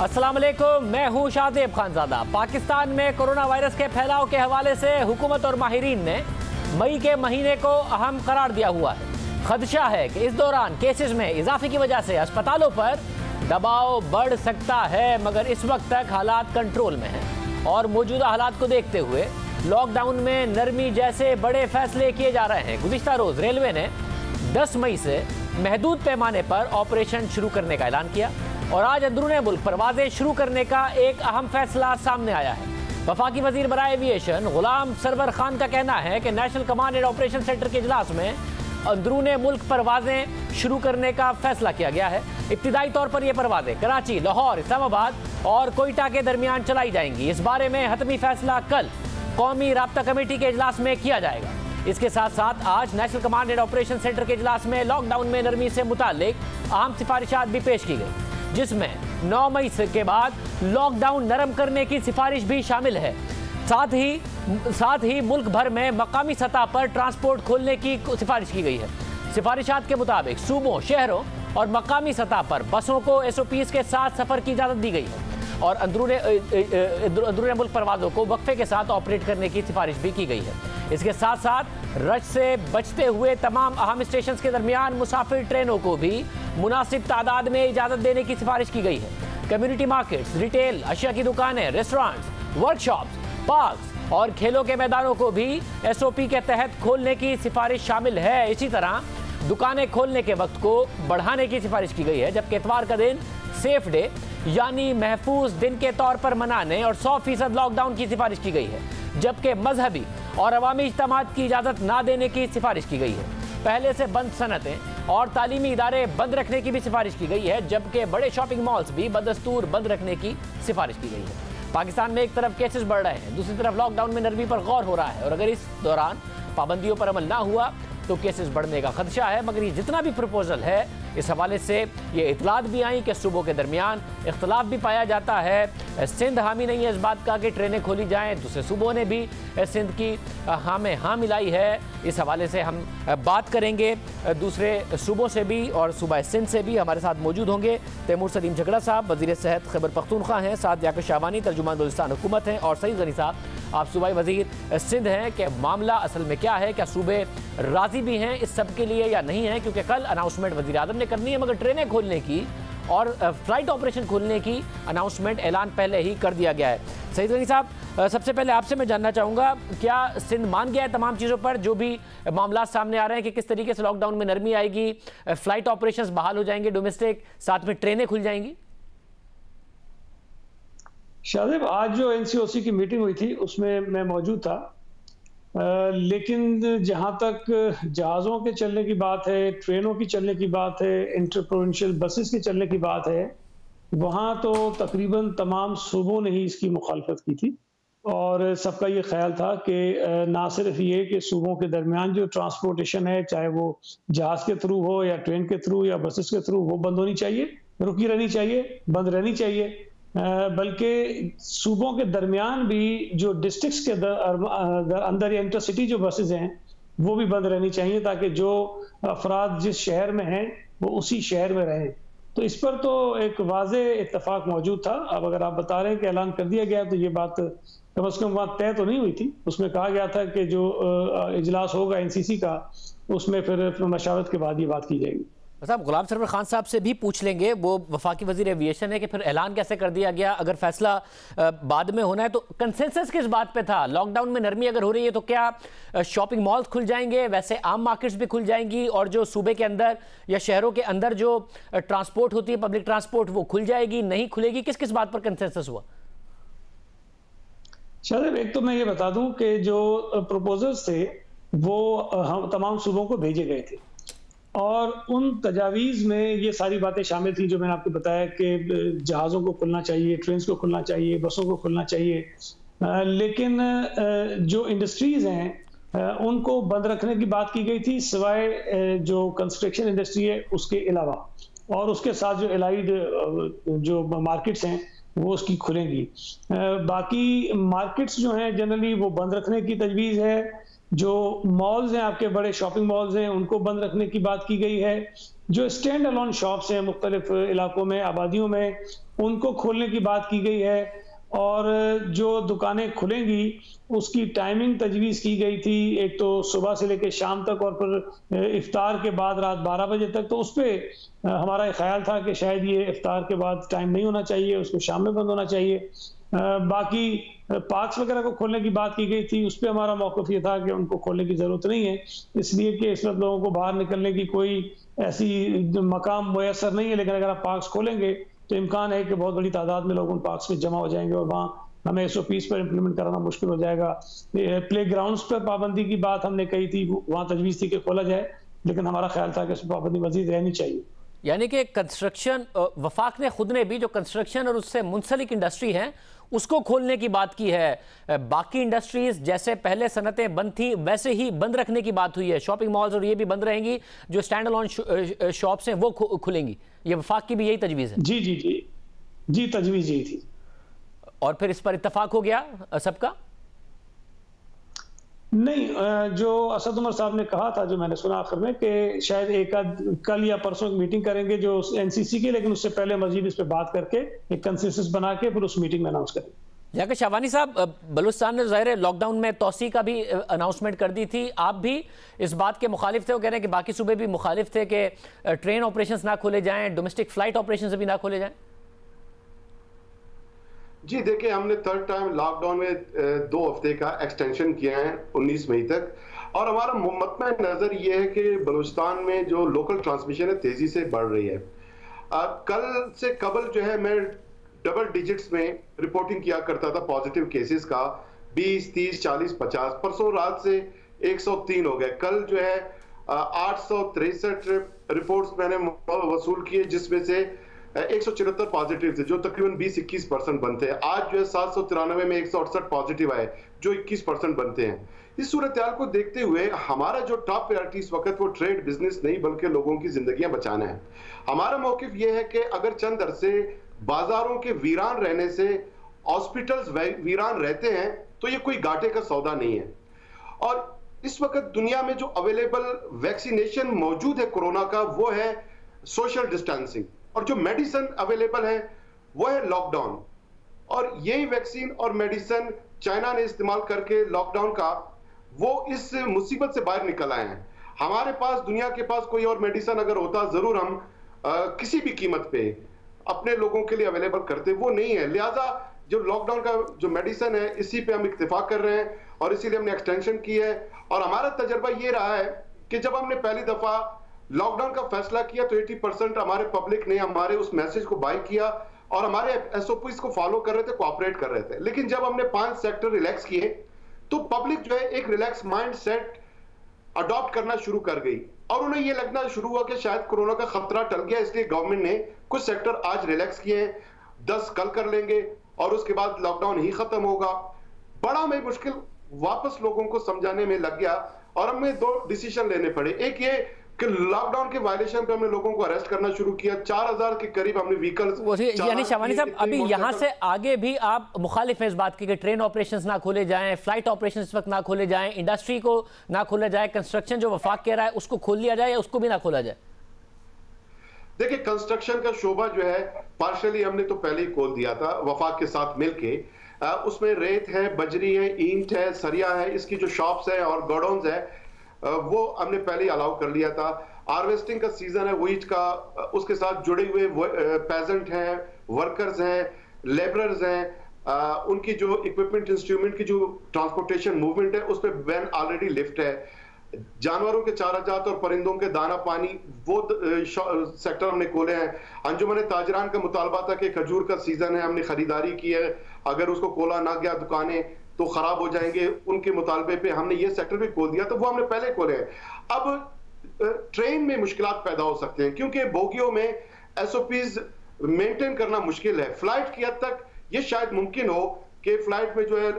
अस्सलाम वालेकुम मैं हूँ शादेब खानजादा। पाकिस्तान में कोरोना वायरस के फैलाव के हवाले से हुकूमत और माहिरीन ने मई के महीने को अहम करार दिया हुआ है। खदशा है कि इस दौरान केसेस में इजाफे की वजह से अस्पतालों पर दबाव बढ़ सकता है, मगर इस वक्त तक हालात कंट्रोल में हैं। और मौजूदा हालात को देखते हुए लॉकडाउन में नरमी जैसे बड़े फैसले किए जा रहे हैं। गुजशत रोज रेलवे ने 10 मई से महदूद पैमाने पर ऑपरेशन शुरू करने का ऐलान किया। और आज अंदरून मुल्क परवाजें शुरू करने का एक अहम फैसला सामने आया है। वफाकी वज़ीर बरए एविएशन गुलाम सरवर खान का कहना है कि national command and operation centre के इजलास में अंदरून मुल्क परवाजें शुरू करने का फैसला किया गया है। इब्तदाई तौर पर यह परवाजें कराची, लाहौर, इस्लामाबाद और कोयटा के दरमियान चलाई जाएँगी। इस बारे में हतमी फैसला कल कौमी रबता कमेटी के इजलास में किया जाएगा। इसके साथ साथ आज national command and operation centre के इजलास में लॉकडाउन में नरमी से मुतालिक अहम सिफारिशात भी पेश की गई। जिसमें 9 मई के बाद लॉकडाउन नरम करने की सिफारिश भी शामिल है। साथ ही साथ ही मुल्क भर में मकामी सतह पर ट्रांसपोर्ट खोलने की सिफारिश की गई है। सिफारिशात के मुताबिक सूबों, शहरों और मकामी सतह पर बसों को एस के साथ सफ़र की इजाज़त दी गई है। और अंदरून अंदरून मुल्क परवाजों को वक्फे के साथ ऑपरेट करने की सिफारिश भी की गई है। इसके साथ साथ रश से बचते हुए तमाम अहम स्टेशन के दरमियान मुसाफिर ट्रेनों को भी मुनासिब तादाद में इजाज़त देने की सिफारिश की गई है। कम्युनिटी मार्केट्स, रिटेल, अशिया की दुकानें, रेस्टोरेंट्स, वर्कशॉप्स पार्क और खेलों के मैदानों को भी एसओपी के तहत खोलने की सिफारिश शामिल है। इसी तरह दुकानें खोलने के वक्त को बढ़ाने की सिफारिश की गई है, जबकि इतवार का दिन सेफ़ डे, यानी महफूज दिन के तौर पर मनाने और 100 फ़ीसद लॉकडाउन की सिफारिश की गई है, जबकि मजहबी और अवामी इज्तम की इजाज़त ना देने की सिफारिश की गई है। पहले से बंद सनतें और तालीमी इदारे बंद रखने की भी सिफारिश की गई है, जबकि बड़े शॉपिंग मॉल्स भी बदस्तूर बंद रखने की सिफारिश की गई है। पाकिस्तान में एक तरफ़ केसेस बढ़ रहे हैं, दूसरी तरफ़ लॉकडाउन में नरमी पर गौर हो रहा है और अगर इस दौरान पाबंदियों पर अमल ना हुआ तो केसेस बढ़ने का खदशा है, मगर ये जितना भी प्रपोजल है, इस हवाले से ये इतलात भी आई कि सूबों के दरमियान इख्तलाफ भी पाया जाता है। सिंध हामी नहीं है इस बात का कि ट्रेनें खोली जाएँ, दूसरे सूबों ने भी सिंध की हाँ में हाँ मिलाई है। इस हवाले से हम बात करेंगे दूसरे सूबों से भी और सूबा सिंध से भी हमारे साथ मौजूद होंगे। तैमूर सलीम झगड़ा साहब, वज़ीर सेहत खैबर पख्तूनख्वा हैं, साथ याक शाबानी, तर्जुमान बलुस्तान हुकूमत हैं और सईद गनी साहब। आप सूबाई वज़ीर, सिंध हैं कि मामला असल में क्या है? क्या सूबे राज़ी भी हैं इस सब के लिए या नहीं है, क्योंकि कल अनाउंसमेंट वजी अजम ने करनी है, मगर ट्रेनें खोलने की और फ़्लाइट ऑपरेशन खोलने की अनाउंसमेंट ऐलान पहले ही कर दिया गया है। सईद गनी साहब सबसे पहले आपसे मैं जानना चाहूँगा, क्या सिंध मान गया है तमाम चीज़ों पर? जो भी मामला सामने आ रहे हैं कि किस तरीके से लॉकडाउन में नरमी आएगी फ़्लाइट ऑपरेशन बहाल हो जाएँगे डोमेस्टिक साथ में ट्रेनें खुल जाएँगी? शाहदेव आज जो एनसीओसी की मीटिंग हुई थी, उसमें मैं मौजूद था। लेकिन जहाँ तक जहाज़ों के चलने की बात है, ट्रेनों की चलने की बात है इंटरप्रोविंशियल बसेस के चलने की बात है, वहाँ तो तकरीबन तमाम सूबों ने ही इसकी मुखालफत की थी। और सबका ये ख्याल था कि ना सिर्फ़ ये कि सूबों के दरमियान जो ट्रांसपोर्टेशन है, चाहे वो जहाज़ के थ्रू हो या ट्रेन के थ्रू या बसेस के थ्रू वो बंद होनी चाहिए, रुकी रहनी चाहिए, बंद रहनी चाहिए। बल्कि सूबों के दरमियान भी जो डिस्ट्रिक्स के अंदर या इंटरसिटी जो बसेज हैं, वो भी बंद रहनी चाहिए ताकि जो अफराद जिस शहर में हैं, वो उसी शहर में रहें। तो इस पर तो एक वाज इतफाक मौजूद था। अब अगर आप बता रहे हैं कि ऐलान कर दिया गया तो ये बात कम अज़ कम बात तय तो नहीं हुई थी। उसमें कहा गया था कि जो इजलास होगा एनसीसी का, उसमें फिर मशावरत के बाद ये बात की जाएगी। साहब, गुलाम सरवर खान साहब से भी पूछ लेंगे। वो वफाकी वज़ीर एविएशन है कि फिर ऐलान कैसे कर दिया गया? अगर फैसला बाद में होना है तो कंसेंसस किस बात पे था? लॉकडाउन में नरमी अगर हो रही है तो क्या शॉपिंग मॉल्स खुल जाएँगे? वैसे आम मार्केट्स भी खुल जाएँगी और जो सूबे के अंदर या शहरों के अंदर जो ट्रांसपोर्ट होती है पब्लिक ट्रांसपोर्ट वो खुल जाएगी, नहीं खुलेगी? किस किस बात पर कंसेंसस हुआ? शायद एक तो मैं ये बता दूँ कि जो प्रपोजल्स थे, वो हम तमाम सूबों को भेजे गए थे। और उन तजावीज़ में ये सारी बातें शामिल थी जो मैंने आपको बताया कि जहाज़ों को खुलना चाहिए ट्रेन को खुलना चाहिए बसों को खुलना चाहिए। लेकिन जो इंडस्ट्रीज़ हैं उनको बंद रखने की बात की गई थी, सिवाय जो कंस्ट्रक्शन इंडस्ट्री है, उसके अलावा। और उसके साथ जो एलाइड जो मार्केट्स हैं, वो उसकी खुलेंगी। बाकी मार्केट्स जो हैं जनरली वो बंद रखने की तजवीज़ है। जो मॉल्स हैं, आपके बड़े शॉपिंग मॉल्स हैं, उनको बंद रखने की बात की गई है। जो स्टैंड अलोन शॉप्स हैं, मुख्तलिफ़ इलाकों में, आबादियों में, उनको खोलने की बात की गई है। और जो दुकानें खुलेंगी, उसकी टाइमिंग तजवीज़ की गई थी। एक तो सुबह से लेकर शाम तक और फिर इफ्तार के बाद रात 12 बजे तक। तो उस पर हमारा ख्याल था कि शायद ये इफ्तार के बाद टाइम नहीं होना चाहिए, उसको शाम में बंद होना चाहिए। बाकी पार्क्स वगैरह को खोलने की बात की गई थी, उस पर हमारा मौकफ ये था कि उनको खोलने की ज़रूरत नहीं है। इसलिए कि इस वक्त लोगों को बाहर निकलने की कोई ऐसी मकाम मैसर नहीं है, लेकिन अगर आप पार्क्स खोलेंगे तो इम्कान है कि बहुत बड़ी तादाद में लोग उन पार्क्स में जमा हो जाएँगे और वहाँ हमें एस ओ पीस पर इम्प्लीमेंट कराना मुश्किल हो जाएगा। प्ले ग्राउंड पर पाबंदी की बात हमने कही थी वहाँ तजवीज़ थी कि खोला जाए, लेकिन हमारा ख्याल था कि उस पर पाबंदी मजीद रहनी चाहिए। यानी कि कंस्ट्रक्शन वफाक ने खुद ने भी जो कंस्ट्रक्शन और उससे मुंसलिक इंडस्ट्री है उसको खोलने की बात की है। बाकी इंडस्ट्रीज़ जैसे पहले सनतें बंद थी वैसे ही बंद रखने की बात हुई है। शॉपिंग मॉल्स और ये भी बंद रहेंगी जो स्टैंड अलोन शॉप्स हैं वो खुलेंगी। ये वफाक की भी यही तजवीज़ है। जी जी जी। जी तजवीज़ यही थी। और फिर इस पर इतफाक हो गया सबका? नहीं जो असद उमर साहब ने कहा था, जो मैंने सुना आखिर में, कि शायद एक आध कल या परसों मीटिंग करेंगे जो एनसीसी की, लेकिन उससे पहले मजीद इस पर बात करके एक कंसेंसस बना के फिर उस मीटिंग में अनाउंस करेंगे। जाकर शाबानी साहब बलुस्तान ने ज़ाहिर लॉकडाउन में तोसी का भी अनाउंसमेंट कर दी थी। आप भी इस बात के मुखालिफ थे वो कह रहे हैं कि बाकी सूबे भी मुखालिफ थे कि ट्रेन ऑपरेशन ना खोले जाएँ डोमेस्टिक फ़्लाइट ऑपरेशन भी ना खोले जाएँ। जी देखिए हमने थर्ड टाइम लॉकडाउन में दो हफ़्ते का एक्सटेंशन किया है 19 मई तक। और हमारा मतम नज़र ये है कि बलूचिस्तान में जो लोकल ट्रांसमिशन है तेज़ी से बढ़ रही है। आ, कल से कबल जो है मैं डबल डिजिट्स में रिपोर्टिंग किया करता था पॉजिटिव केसेस का। 20, 30, 40, 50 परसों रात से 103 हो गए। कल जो है आठ सौ रिपोर्ट्स मैंने वसूल किए जिसमें से एक सौ चौहत्तर पॉजिटिव थे जो तकरीबन 20-21 परसेंट बनते हैं। आज जो है सात सौ तिरानवे में एक सौ अड़सठ पॉजिटिव आए, जो 21 परसेंट बनते हैं। इस सूरत को देखते हुए हमारा जो टॉप प्रायोरिटी इस वक्त वो ट्रेड बिज़नेस नहीं, बल्कि लोगों की जिंदगियाँ बचाना है। हमारा मौकफ ये है कि अगर चंद अरसे बाजारों के वीरान रहने से हॉस्पिटल्स वीरान रहते हैं तो ये कोई घाटे का सौदा नहीं है। और इस वक्त दुनिया में जो अवेलेबल वैक्सीनेशन मौजूद है कोरोना का, वो है सोशल डिस्टेंसिंग और जो मेडिसिन अवेलेबल है वो है लॉकडाउन और यही वैक्सीन और मेडिसिन चाइना ने इस्तेमाल करके लॉकडाउन का वो इस मुसीबत से बाहर निकल आए हैं। हमारे पास दुनिया के पास कोई और मेडिसिन अगर होता ज़रूर हम आ, किसी भी कीमत पे अपने लोगों के लिए अवेलेबल करते। वो नहीं है। लिहाजा जो लॉकडाउन का जो मेडिसिन है इसी पे हम इतफाक कर रहे हैं और इसीलिए हमने एक्सटेंशन की है। और हमारा तजर्बा ये रहा है कि जब हमने पहली दफ़ा लॉकडाउन का फैसला किया तो 80 परसेंट हमारे पब्लिक ने, हमारे उस मैसेज को बाई किया और हमारे एसओपी को फॉलो कर रहे थे कोऑपरेट कर रहे थे। लेकिन जब हमने पाँच सेक्टर रिलैक्स किए तो पब्लिक जो है एक रिलैक्स माइंड सेट अडॉप्ट करना शुरू कर गई। और उन्हें यह लगना शुरू हुआ कि शायद कोरोना का खतरा टल गया, इसलिए गवर्नमेंट ने कुछ सेक्टर आज रिलैक्स किए हैं, दस कल कर लेंगे और उसके बाद लॉकडाउन ही खत्म होगा। बड़ा में मुश्किल वापस लोगों को समझाने में लग गया और हमें दो डिसीज़न लेने पड़े। एक ये कि लॉकडाउन के वायलेशन पे हमने लोगों को अरेस्ट करना शुरू किया। चार हज़ार के करीब हमने व्हीकल्स यानी शवानी साहब अभी यहाँ से आगे भी आप मुखालिफ हैं इस बात की कि ट्रेन ऑपरेशंस ना खोले जाएँ फ़्लाइट ऑपरेशंस इस वक्त ना खोले जाएँ इंडस्ट्री को ना खोला जाए कंस्ट्रक्शन जो वफाक कह रहा है उसको खोल लिया जाए या उसको भी ना खोला जाए? देखिए कंस्ट्रक्शन का शोभा जो है पार्शली हमने तो पहले ही खोल दिया था वफाक के साथ मिलके। उसमें रेत है बजरी है ईंट है सरिया है इसकी जो शॉप्स है और गोडाउन है वो हमने पहले ही अलाउ कर लिया था। हार्वेस्टिंग का सीज़न है वीट का उसके साथ जुड़े हुए पेजेंट हैं वर्कर्स हैं लेबरर्स हैं उनकी जो इक्विपमेंट इंस्ट्रूमेंट की जो ट्रांसपोर्टेशन मूवमेंट है, उस पर बैन ऑलरेडी लिफ्ट है। जानवरों के चारा जात और परिंदों के दाना पानी, वो सेक्टर हमने खोले हैं। अंजुमन ताजरान का मुतालबा था कि खजूर का सीज़न है, हमने खरीदारी की है। अगर उसको खोला ना गया, दुकानें तो खराब हो जाएँगे उनके मुतालबे पे। हमने ये सेक्टर भी खोल दिया तो वो हमने पहले खोले हैं। अब ट्रेन में मुश्किल पैदा हो सकते हैं, क्योंकि बोगियों में एसओपीज मेंटेन करना मुश्किल है। फ़्लाइट की हद तक ये शायद मुमकिन हो कि फ़्लाइट में जो है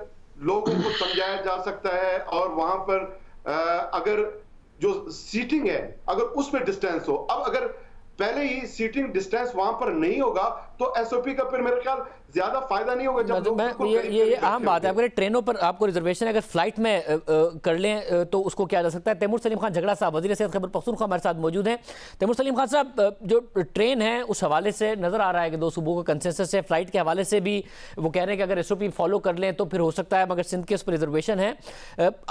लोगों को समझाया जा सकता है और वहाँ पर अगर जो सीटिंग है, अगर उसमें डिस्टेंस हो। अब अगर पहले ही सीटिंग डिस्टेंस वहाँ पर नहीं होगा तो एसओपी का फिर मेरे ख्याल ज़्यादा फ़ायदा नहीं होगा जब मैं ये ये, ये अहम बात है। अगर ट्रेनों पर आपको रिजर्वेशन अगर फ़्लाइट में आ, कर लें तो उसको किया जा सकता है? तैमूर सलीम खान झगड़ा साहब वजी सेहत खबर पख्तूनख्वा हमारे साथ मौजूद हैं। तैमूर सलीम खान साहब जो ट्रेन है उस हवाले से नज़र आ रहा है कि दो सूबों का कंसेंसस है। फ़्लाइट के हवाले से भी वो कह रहे हैं कि अगर एस फॉलो कर लें तो फिर हो सकता है मगर सिंध के उस पर रिजर्वेशन है।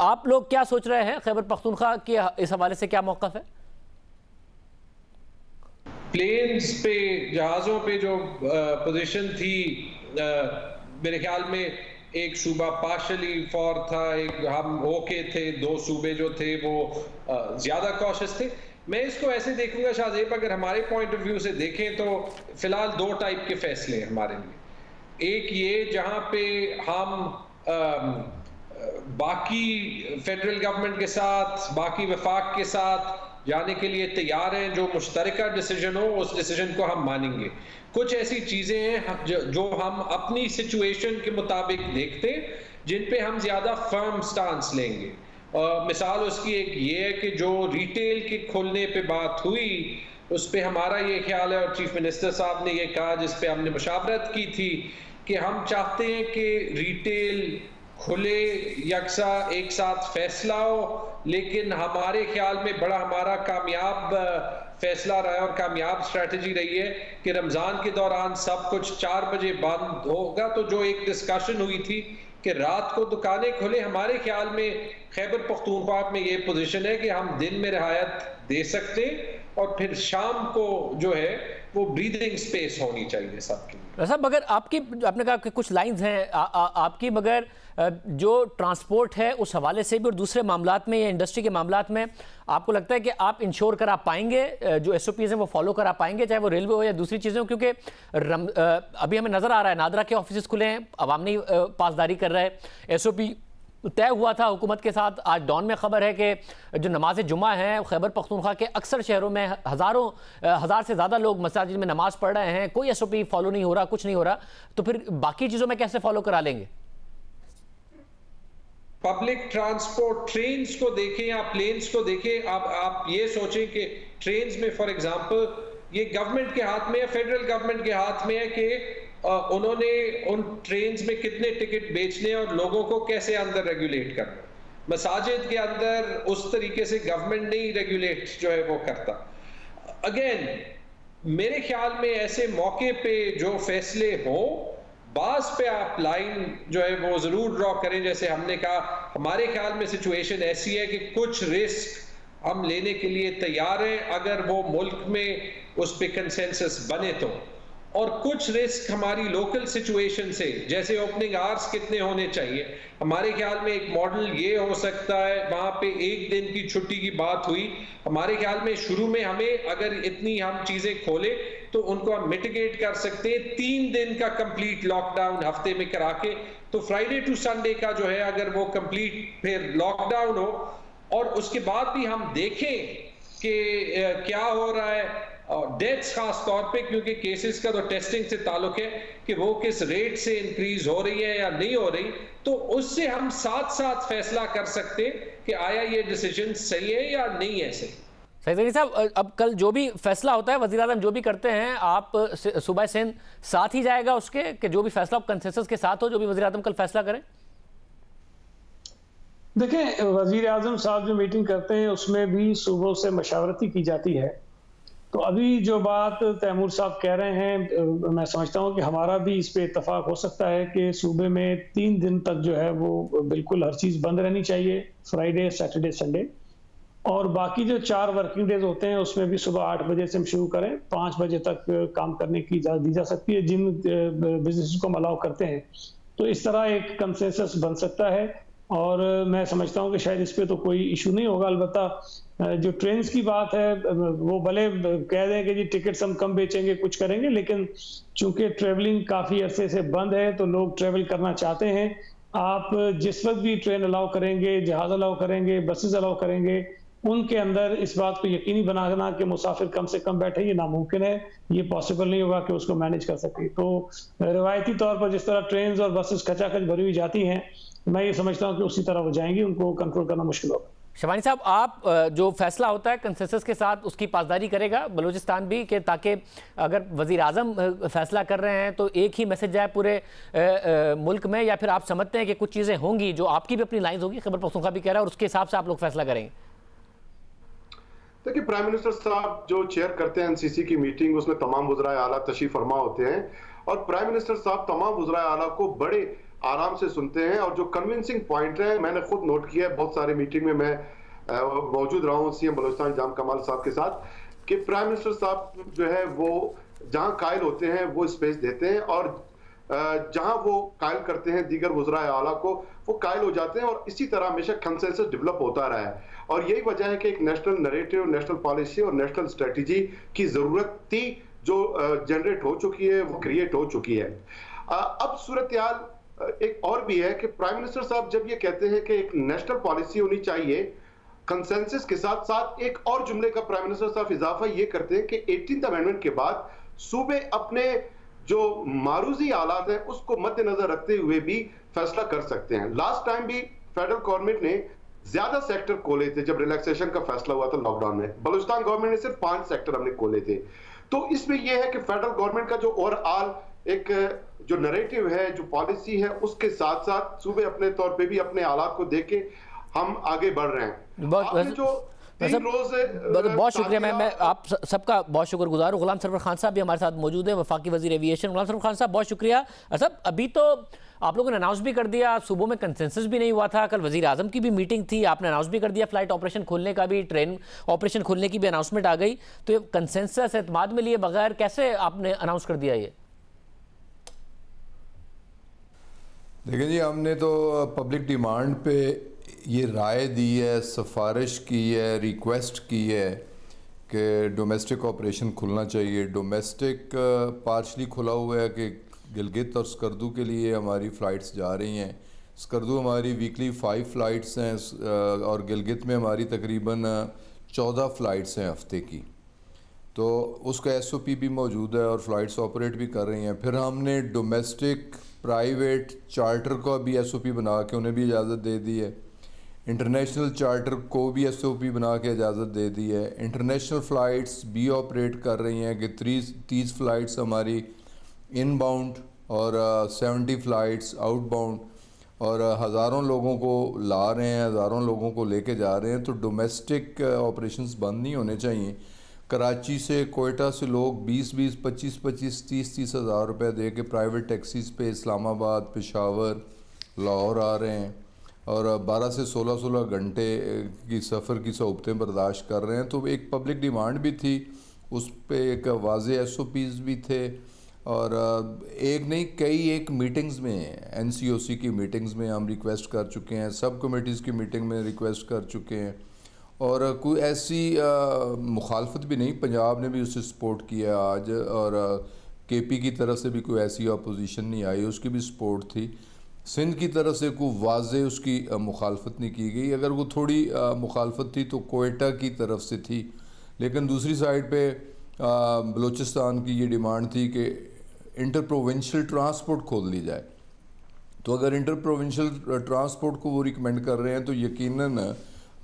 आप लोग क्या सोच रहे हैं? खैबर पख्तूनख्वा के इस हवाले से क्या मौकफ है? प्लेन्स पे जहाज़ों पे जो पोजीशन थी आ, मेरे ख्याल में एक सूबा पार्शली फॉर था एक हम ओके थे दो सूबे जो थे वो ज़्यादा कॉशस थे। मैं इसको ऐसे देखूँगा शाहजेब अगर हमारे पॉइंट ऑफ़ व्यू से देखें तो फ़िलहाल दो टाइप के फैसले हैं हमारे लिए। एक ये जहाँ पे हम आ, बाकी फेडरल गवर्नमेंट के साथ बाकी वफाक के साथ जाने के लिए तैयार हैं, जो मुश्तर डिसीज़न हो, उस डिसीज़न को हम मानेंगे। कुछ ऐसी चीज़ें हैं जो हम अपनी सिचुएशन के मुताबिक देखते, जिन पे हम ज़्यादा फर्म स्टांस लेंगे। और मिसाल उसकी एक ये है कि जो रिटेल के खोलने पे बात हुई, उस पर हमारा ये ख्याल है, और चीफ मिनिस्टर साहब ने ये कहा, जिस पे हमने मुशावरत की थी, कि हम चाहते हैं कि रिटेल खुले, यकसा एक साथ फैसला हो लेकिन हमारे ख्याल में बड़ा हमारा कामयाब फैसला रहा है और कामयाब स्ट्रेटजी रही है कि रमज़ान के दौरान सब कुछ चार बजे बंद होगा। तो जो एक डिस्कशन हुई थी कि रात को दुकानें खुले, हमारे ख्याल में खैबर पख्तूनख्वा में ये पोजीशन है कि हम दिन में रियायत दे सकते और फिर शाम को जो है वो ब्रीदिंग स्पेस होनी चाहिए सबकी साहब, मगर आपकी, आपने कहा कि कुछ लाइंस हैं आपकी मगर जो ट्रांसपोर्ट है, उस हवाले से भी और दूसरे मामला में या इंडस्ट्री के मामला में, आपको लगता है कि आप इंश्योर करा पाएँगे जो एस ओ पीज़ हैं वो फॉलो करा पाएँगे, चाहे वो रेलवे हो या दूसरी चीज़ें हो? क्योंकि अभी हमें नज़र आ रहा है, नादरा के ऑफ़िस खुले हैं अवाम नहीं पासदारी कर रहा है एसओपी तय हुआ था हुकूमत के साथ। आज डॉन में खबर है कि जो नमाज़ जुमा है, खैबर पख्तूनख्वा के अक्सर शहरों में हज़ारों, हज़ार से ज़्यादा लोग मसाजिद में नमाज़ पढ़ रहे हैं। कोई एस ओ पी फॉलो नहीं हो रहा, कुछ नहीं हो रहा। तो फिर बाकी चीज़ों में कैसे फॉलो करा लेंगे? पब्लिक ट्रांसपोर्ट ट्रेन को देखें या प्लेन्स को देखें, आप आप ये सोचें कि ट्रेन में, फॉर एग्ज़ाम्पल, ये गवर्नमेंट के हाथ में है, फेडरल गवर्नमेंट के हाथ में है कि उन्होंने उन ट्रेन में कितने टिकट बेचने और लोगों को कैसे अंदर रेगुलेट करना? मसाजिद के अंदर उस तरीके से गवर्नमेंट नहीं रेगुलेट जो है वो करता। अगेन मेरे ख्याल में ऐसे मौके पे जो फैसले हों, बास पे आप लाइन जो है वो ज़रूर ड्रॉ करें। जैसे हमने कहा, हमारे ख्याल में सिचुएशन ऐसी है कि कुछ रिस्क हम लेने के लिए तैयार हैं। अगर वो मुल्क में उस पर कंसेंसस बने तो। और कुछ रिस्क हमारी लोकल सिचुएशन से, जैसे ओपनिंग आवर्स कितने होने चाहिए। हमारे ख्याल में एक मॉडल ये हो सकता है, वहाँ पे एक दिन की छुट्टी की बात हुई। हमारे ख्याल में शुरू में हमें अगर इतनी हम चीज़ें खोले तो उनको हम मिटिगेट कर सकते हैं। तीन दिन का कंप्लीट लॉकडाउन हफ़्ते में करा के तो फ्राइडे टू संडे का जो है, अगर वो कंप्लीट फिर लॉकडाउन हो, और उसके बाद भी हम देखें कि क्या हो रहा है। डेथ्स खास तौर पे क्योंकि केसेस का तो टेस्टिंग से ताल्लुक है कि वो किस रेट से इंक्रीज हो रही है या नहीं हो रही। तो उससे हम साथ साथ फैसला कर सकते कि आया ये डिसीज़न सही है या नहीं है सही। सही साहब अब कल जो भी फैसला होता है वज़ीर जो भी करते हैं आप सुबह सेन साथ ही जाएगा उसके कि जो भी फैसला कंसेंसस के साथ हो जो भी वजी अजम कल फैसला करें? देखें वज़ीर आज़म साहब जो मीटिंग करते हैं उसमें भी सुबह से मशावरती की जाती है। तो अभी जो बात तैमूर साहब कह रहे हैं मैं समझता हूँ कि हमारा भी इस पे इतफाक हो सकता है कि सूबे में तीन दिन तक जो है वो बिल्कुल हर चीज़ बंद रहनी चाहिए, फ्राइडे, सैटरडे, संडे। और बाकी जो चार वर्किंग डेज़ होते हैं, उसमें भी सुबह आठ बजे से हम शुरू करें, पाँच बजे तक काम करने की इजाज़त दी जा सकती है, जिन बिज़नेस को हम अलाउ करते हैं। तो इस तरह एक कंसेंसस बन सकता है। और मैं समझता हूँ कि शायद इस पर तो कोई इशू नहीं होगा। अलबत्ता जो ट्रेन की बात है वो भले कह दें कि जी टिकट्स हम कम बेचेंगे, कुछ करेंगे, लेकिन चूँकि ट्रेवलिंग काफ़ी अरसे से बंद है तो लोग ट्रेवल करना चाहते हैं। आप जिस वक्त भी ट्रेन अलाउ करेंगे, जहाज़ अलाउ करेंगे बसेस अलाउ करेंगे, उनके अंदर इस बात को यकीनी बनाना कि मुसाफिर कम से कम बैठे, ये नामुमकिन है। ये पॉसिबल नहीं होगा कि उसको मैनेज कर सके। तो रिवायती तौर पर जिस तरह ट्रेन और बसेस खचाखच भरी हुई जाती हैं मैं ये समझता हूँ कि उसी तरह वो जाएँगी उनको कंट्रोल करना मुश्किल होगा। शवानी साहब आप जो फैसला होता है कंसेंसस के साथ उसकी पासदारी करेगा? बलूचिस्तान भी कि ताकि अगर वज़ीर आज़म फैसला कर रहे हैं तो एक ही मैसेज जाए पूरे मुल्क में या फिर आप समझते हैं कि कुछ चीज़ें होंगी जो आपकी भी अपनी लाइन होगी खबर पख्तूनखा भी कह रहा है और उसके हिसाब से आप लोग फैसला करेंगे। देखिए प्राइम मिनिस्टर साहब जो चेयर करते हैं एनसीसी की मीटिंग उसमें तमाम वजरा आला तशीफ फरमा होते हैं। और प्राइम मिनिस्टर साहब तमाम वजरा आला को बड़े आराम से सुनते हैं और जो कन्विंसिंग पॉइंट है, मैंने खुद नोट किया है बहुत सारे मीटिंग में मैं मौजूद रहा हूँ सीएम बलोचिस्तान जाम कमाल साहब के साथ, कि प्राइम मिनिस्टर साहब जो है वो जहाँ कायल होते हैं, वो स्पेस देते हैं और जहाँ वो कायल करते हैं दीगर वजरा आला को, वो कायल हो जाते हैं और इसी तरह हमेशा कंसेंसस डेवलप होता रहा है। और यही वजह है कि एक नेशनल नरेटिव नेशनल पॉलिसी और नेशनल स्ट्रेटेजी की ज़रूरत थी जो जनरेट हो चुकी है, वो क्रिएट हो चुकी है। अब सूरत एक और भी है कि प्राइम मिनिस्टर साहब जब ये कहते हैं कि एक नेशनल पॉलिसी होनी चाहिए कंसेंसस के साथ साथ एक और जुमले का प्राइम मिनिस्टर साहब इजाफा ये करते हैं कि एटीन अमेंडमेंट के बाद सूबे अपने जो मारूजी हालात है, उसको मद्देनजर रखते हुए भी फैसला कर सकते हैं। लास्ट टाइम भी फेडरल गवर्नमेंट ने ज़्यादा सेक्टर खोले थे, जब रिलैक्सेशन का फैसला हुआ था लॉकडाउन में। बलूचिस्तान गवर्नमेंट ने सिर्फ़ पाँच सेक्टर हमने खोले थे। तो इसमें यह है कि फेडरल गवर्नमेंट का जो ओवरऑल एक जो नरेटिव है जो पॉलिसी है उसके साथ साथ सूबे अपने तौर पे भी अपने हालात को देख के हम आगे बढ़ रहे हैं। जो बहुत शुक्रिया मैं मैं आप सबका बहुत शुक्रगुजार हूँ। गुलाम सरवर खान साहब भी हमारे साथ मौजूद है वफाकी वजी एविएशन गुलाम सरवर खान साहब बहुत शुक्रिया। सब अभी तो आप लोगों ने अनाउंस भी कर दिया सुबह में कंसेंसस भी नहीं हुआ था। कल वजी अजम की भी मीटिंग थी आपने अनाउंस भी कर दिया फ़्लाइट ऑपरेशन खोलने का भी ट्रेन ऑपरेशन खोलने की भी अनाउंसमेंट आ गई। तो ये कंसेंसस एतमाद में लिए बगैर कैसे आपने अनाउंस कर दिया ये? देखिए जी, हमने तो पब्लिक डिमांड पे ये राय दी है, सिफारिश की है रिक्वेस्ट की है कि डोमेस्टिक ऑपरेशन खुलना चाहिए। डोमेस्टिक पार्शली खुला हुआ है कि गिलगित और स्कर्दू के लिए हमारी फ़्लाइट्स जा रही हैं। स्कर्दू हमारी वीकली फ़ाइव फ़्लाइट्स हैं और गिलगित में हमारी तकरीबन चौदह फ़्लाइट्स हैं हफ़्ते की। तो उसका एसओपी भी मौजूद है और फ़्लाइट्स ऑपरेट भी कर रही हैं। फिर हमने डोमेस्टिक प्राइवेट चार्टर का भी एसओपी बना के उन्हें भी इजाज़त दे दी है। इंटरनेशनल चार्टर को भी एसओपी बना के इजाज़त दे दी है। इंटरनेशनल फ़्लाइट्स भी ऑपरेट कर रही हैं। कि तीस तीस फ़्लाइट्स हमारी इन बाउंड और सेवेंटी फ़्लाइट्स आउट बाउंड और हज़ारों लोगों को ला रहे हैं, हज़ारों लोगों को लेके जा रहे हैं। तो डोमेस्टिक ऑपरेशंस बंद नहीं होने चाहिए। कराची से कोयटा से लोग 20-20, 25-25, 30-30 हज़ार रुपये दे के प्राइवेट टैक्सीज़ पे इस्लामाबाद पेशावर लाहौर आ रहे हैं। और 12 से 16-16 घंटे की सफ़र की सहूबतें बर्दाश्त कर रहे हैं। तो एक पब्लिक डिमांड भी थी उस पर एक वाज एस ओ पीज़ भी थे। और एक नहीं कई एक मीटिंग्स में एन सी ओ सी की मीटिंग्स में हम रिक्वेस्ट कर चुके हैं। सब कमेटीज़ की मीटिंग में रिक्वेस्ट कर चुके हैं। और कोई ऐसी मुखालफत भी नहीं, पंजाब ने भी उसे सपोर्ट किया आज और के पी की तरफ़ से भी कोई ऐसी अपोजिशन नहीं आई, उसकी भी सपोर्ट थी। सिंध की तरफ़ से कोई वाज उसकी मुखालफत नहीं की गई। अगर वो थोड़ी मुखालफत थी तो कोयटा की तरफ़ से थी, लेकिन दूसरी साइड पे बलूचिस्तान की ये डिमांड थी कि इंटर प्रोविंशियल ट्रांसपोर्ट खोल ली जाए। तो अगर इंटर प्रोविंशियल ट्रांसपोर्ट को वो रिकमेंड कर रहे हैं तो यकीनन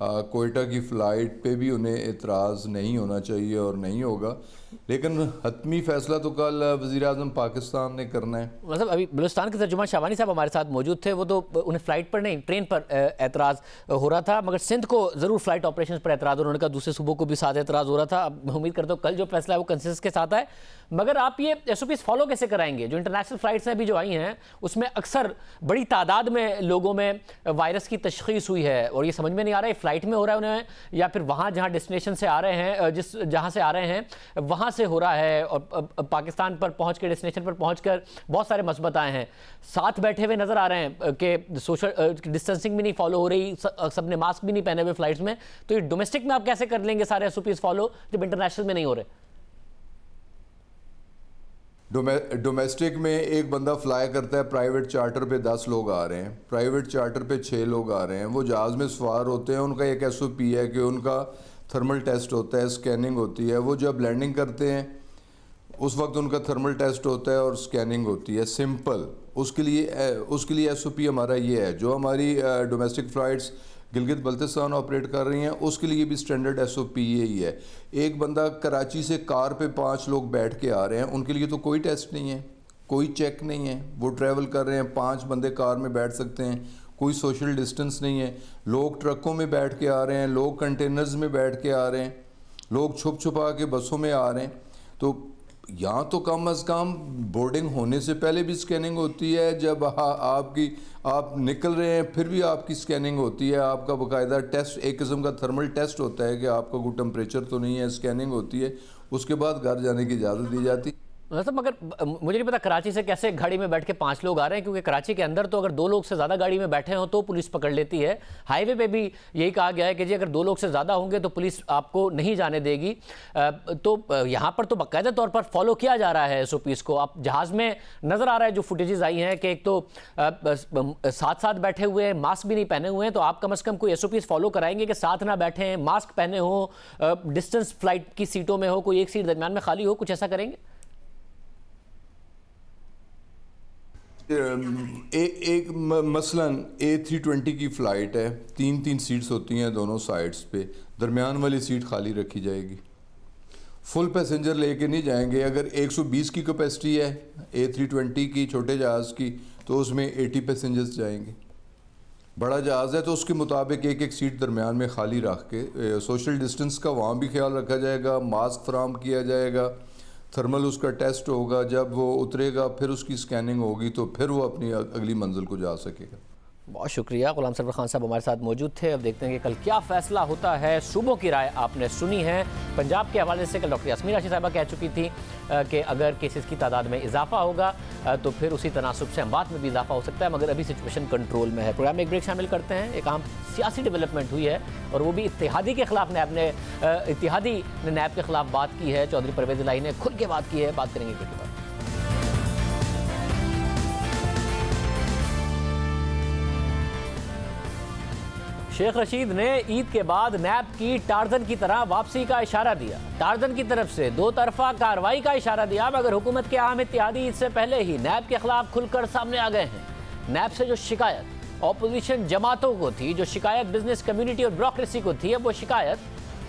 कोयटा की फ़्लाइट पे भी उन्हें एतराज़ नहीं होना चाहिए और नहीं होगा। लेकिन हतमी फैसला तो कल वजी अजम पाकिस्तान ने करना है। मतलब अभी बलुस्तान के तर्जुमा शाबानी साहब हमारे साथ मौजूद थे, वो तो उन्हें फ़्लाइट पर नहीं ट्रेन पर एतराज़ हो रहा था, मगर सिंध को ज़रूर फ़्लाइट ऑपरेशन पर एतराज़ उन्होंने कहा दूसरे सूबों को भी साथ एतराज़ हो रहा था। अब उम्मीद करता हूँ कल जो फैसला है वो कंसेंस के साथ आए। मगर आप ये एस फॉलो कैसे कराएँगे? जो इंटरनेशनल फ़्लाइट्स अभी जो आई हैं, उसमें अक्सर बड़ी तादाद में लोगों में वायरस की तशखीस हुई है, और ये समझ में नहीं आ रहा है फ़्लाइट में हो रहा है उन्हें, या फिर वहाँ जहाँ डेस्टिनेशन से आ रहे हैं जिस, जहाँ से आ रहे हैं वहाँ से हो रहा है और पाकिस्तान पर पहुँच के डेस्टिनेशन पर पहुँच कर बहुत सारे मस्बत आए हैं। साथ बैठे हुए नज़र आ रहे हैं कि सोशल डिस्टेंसिंग भी नहीं फॉलो हो रही सबने मास्क भी नहीं पहने हुए फ्लाइट्स में। तो ये डोमेस्टिक में आप कैसे कर लेंगे सारे एस फॉलो जब इंटरनेशनल में नहीं हो रहे? डोमेस्टिक में एक बंदा फ्लाई करता है प्राइवेट चार्टर पे दस लोग आ रहे हैं। प्राइवेट चार्टर पे छः लोग आ रहे हैं। वो जहाज़ में सवार होते हैं, उनका एक एसओपी है कि उनका थर्मल टेस्ट होता है स्कैनिंग होती है, वो जब लैंडिंग करते हैं, उस वक्त उनका थर्मल टेस्ट होता है और स्कैनिंग होती है सिंपल उसके लिए उसके लिए एसओपी हमारा ये है, जो हमारी domestic flights Gilgit Baltistan operate कर रही हैं, उसके लिए भी स्टैंडर्ड एस ओ पी यही है. एक बंदा कराची से कार पे पाँच लोग बैठ के आ रहे हैं, उनके लिए तो कोई टेस्ट नहीं है, कोई चेक नहीं है. वो ट्रैवल कर रहे हैं, पाँच बंदे कार में बैठ सकते हैं कोई सोशल डिस्टेंस नहीं है। लोग ट्रकों में बैठ के आ रहे हैं, लोग कंटेनर्स में बैठ के आ रहे हैं, लोग छुप छुपा के बसों में आ रहे हैं। तो यहाँ तो कम अज़ कम बोर्डिंग होने से पहले भी स्कैनिंग होती है, जब आपकी, आप निकल रहे हैं, फिर भी आपकी स्कैनिंग होती है। आपका बाकायदा टेस्ट एक किस्म का थर्मल टेस्ट होता है कि आपका कोई टेम्परेचर तो नहीं है स्कैनिंग होती है। उसके बाद घर जाने की इजाज़त दी जाती है। मतलब मगर मुझे नहीं पता कराची से कैसे गाड़ी में बैठ के पाँच लोग आ रहे हैं, क्योंकि कराची के अंदर तो अगर दो लोग से ज़्यादा गाड़ी में बैठे हो तो पुलिस पकड़ लेती है। हाईवे पे भी यही कहा गया है कि जी, अगर दो लोग से ज़्यादा होंगे तो पुलिस आपको नहीं जाने देगी। तो यहाँ पर तो बाकायदा तौर पर फॉलो किया जा रहा है एस को। आप जहाज़ में नज़र आ रहा है, जो फुटेजेस आई हैं कि एक तो साथ साथ बैठे हुए हैं, मास्क भी नहीं पहने हुए हैं तो आप कम अज़ कम कोई एस फॉलो कराएँगे कि साथ ना बैठे मास्क पहने हो डिस्टेंस फ़्लाइट की सीटों में हो, कोई एक सीट दरमियान में खाली हो, कुछ ऐसा करेंगे? ए, एक मसलन ए थ्री ट्वेंटी की फ़्लाइट है। तीन तीन सीट्स होती हैं दोनों साइड्स पे। दरमियान वाली सीट खाली रखी जाएगी। फुल पैसेंजर लेके नहीं जाएँगे। अगर 120 की कैपेसिटी है ए थ्री ट्वेंटी की छोटे जहाज़ की तो उसमें 80 पैसेंजर्स जाएँगे। बड़ा जहाज़ है तो उसके मुताबिक एक एक सीट दरमियान में खाली रख के सोशल डिस्टेंस का वहाँ भी ख्याल रखा जाएगा। मास्क फ्राहम किया जाएगा। थर्मल उसका टेस्ट होगा, जब वो उतरेगा, फिर उसकी स्कैनिंग होगी तो फिर वो अपनी अगली मंजिल को जा सकेगा। बहुत शुक्रिया। गुलाम सरवर खान साहब हमारे साथ मौजूद थे। अब देखते हैं कि कल क्या फैसला होता है। सूबों की राय आपने सुनी है। पंजाब के हवाले से कल डॉक्टर यासमीन राशि साहबा कह चुकी थी कि अगर केसेस की तादाद में इजाफा होगा तो फिर उसी तनासब से अमवात में भी इजाफा हो सकता है, मगर अभी सिचुएशन कंट्रोल में है। प्रोग्राम एक ब्रेक शामिल करते हैं। एक आम सियासी डेवलपमेंट हुई है और वो भी इतिहादी के खिलाफ नैब ने इतिहादी ने नैब के खिलाफ बात की है। चौधरी परवेज लाई ने खुल के बात की है। बात करेंगे के बाद। शेख रशीद ने ईद के बाद नैब की टार्जन की तरह वापसी का इशारा दिया। टार्जन की तरफ़ से दो तरफा कार्रवाई का इशारा दिया, मगर हुकूमत के आम इत्यादी ईद से पहले ही नैब के खिलाफ खुलकर सामने आ गए हैं। नैब से जो शिकायत अपोजिशन जमातों को थी, जो शिकायत बिज़नेस कम्युनिटी और ब्रोक्रेसी को थी, अब वो शिकायत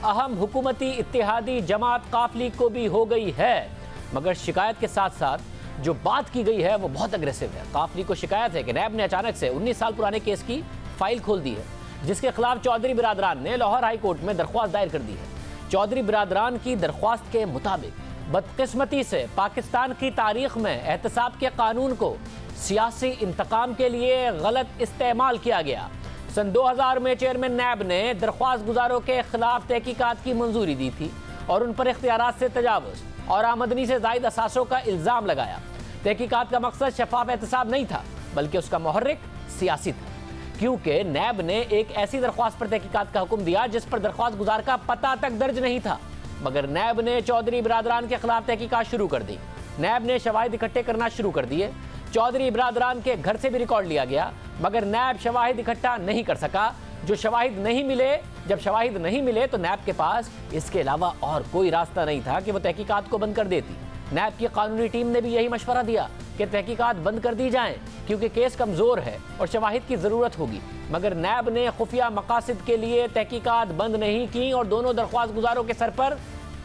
अहम हुकूमती इतिहादी जमात काफली को भी हो गई है। मगर शिकायत के साथ साथ जो बात की गई है, वो बहुत अग्रेसिव है। काफली को शिकायत है कि नैब ने अचानक से 19 साल पुराने केस की फ़ाइल खोल दी है। जिसके खिलाफ चौधरी बिरादरान ने लाहौर हाई कोर्ट में दरख्वास्त दायर कर दी है। चौधरी बिरादरान की दरख्वास्त के मुताबिक, बदकिस्मती से पाकिस्तान की तारीख में एहतसाब के कानून को सियासी इंतकाम के लिए गलत इस्तेमाल किया गया। सन 2000 में चेयरमैन नैब ने दरख्वास्त गुजारों के खिलाफ तहकीकात की मंजूरी दी थी और उन पर इख्तियार से तजावज़ और आमदनी से जायद असासों का इल्ज़ाम लगाया। तहकीकात का मकसद शफाफ एहतसाब नहीं था, बल्कि उसका महर्रिक सियासी था। क्योंकि नैब ने एक ऐसी दरख्वास्त पर तहकीकात का हुक्म दिया जिस पर दरख्वास्त गुजार का पता तक दर्ज नहीं था। मगर नैब ने चौधरी बरदरान के खिलाफ तहकीकात शुरू कर दी। नैब ने शवाहिद इकट्ठे करना शुरू कर दिए। चौधरी बरदरान के घर से भी रिकॉर्ड लिया गया, मगर नैब शवाहिद इकट्ठा नहीं कर सका। जो शवाहिद नहीं मिले, जब शवाहिद नहीं मिले तो नैब के पास इसके अलावा और कोई रास्ता नहीं था कि वो तहकीकात को बंद कर देती। नैब की कानूनी टीम ने भी यही मशवरा दिया कि तहकीकात बंद कर दी जाएँ, क्योंकि केस कमज़ोर है और शवाहिद की ज़रूरत होगी। मगर नैब ने खुफिया मकासद के लिए तहकीकात बंद नहीं की और दोनों दरख्वास्त गुजारों के सर पर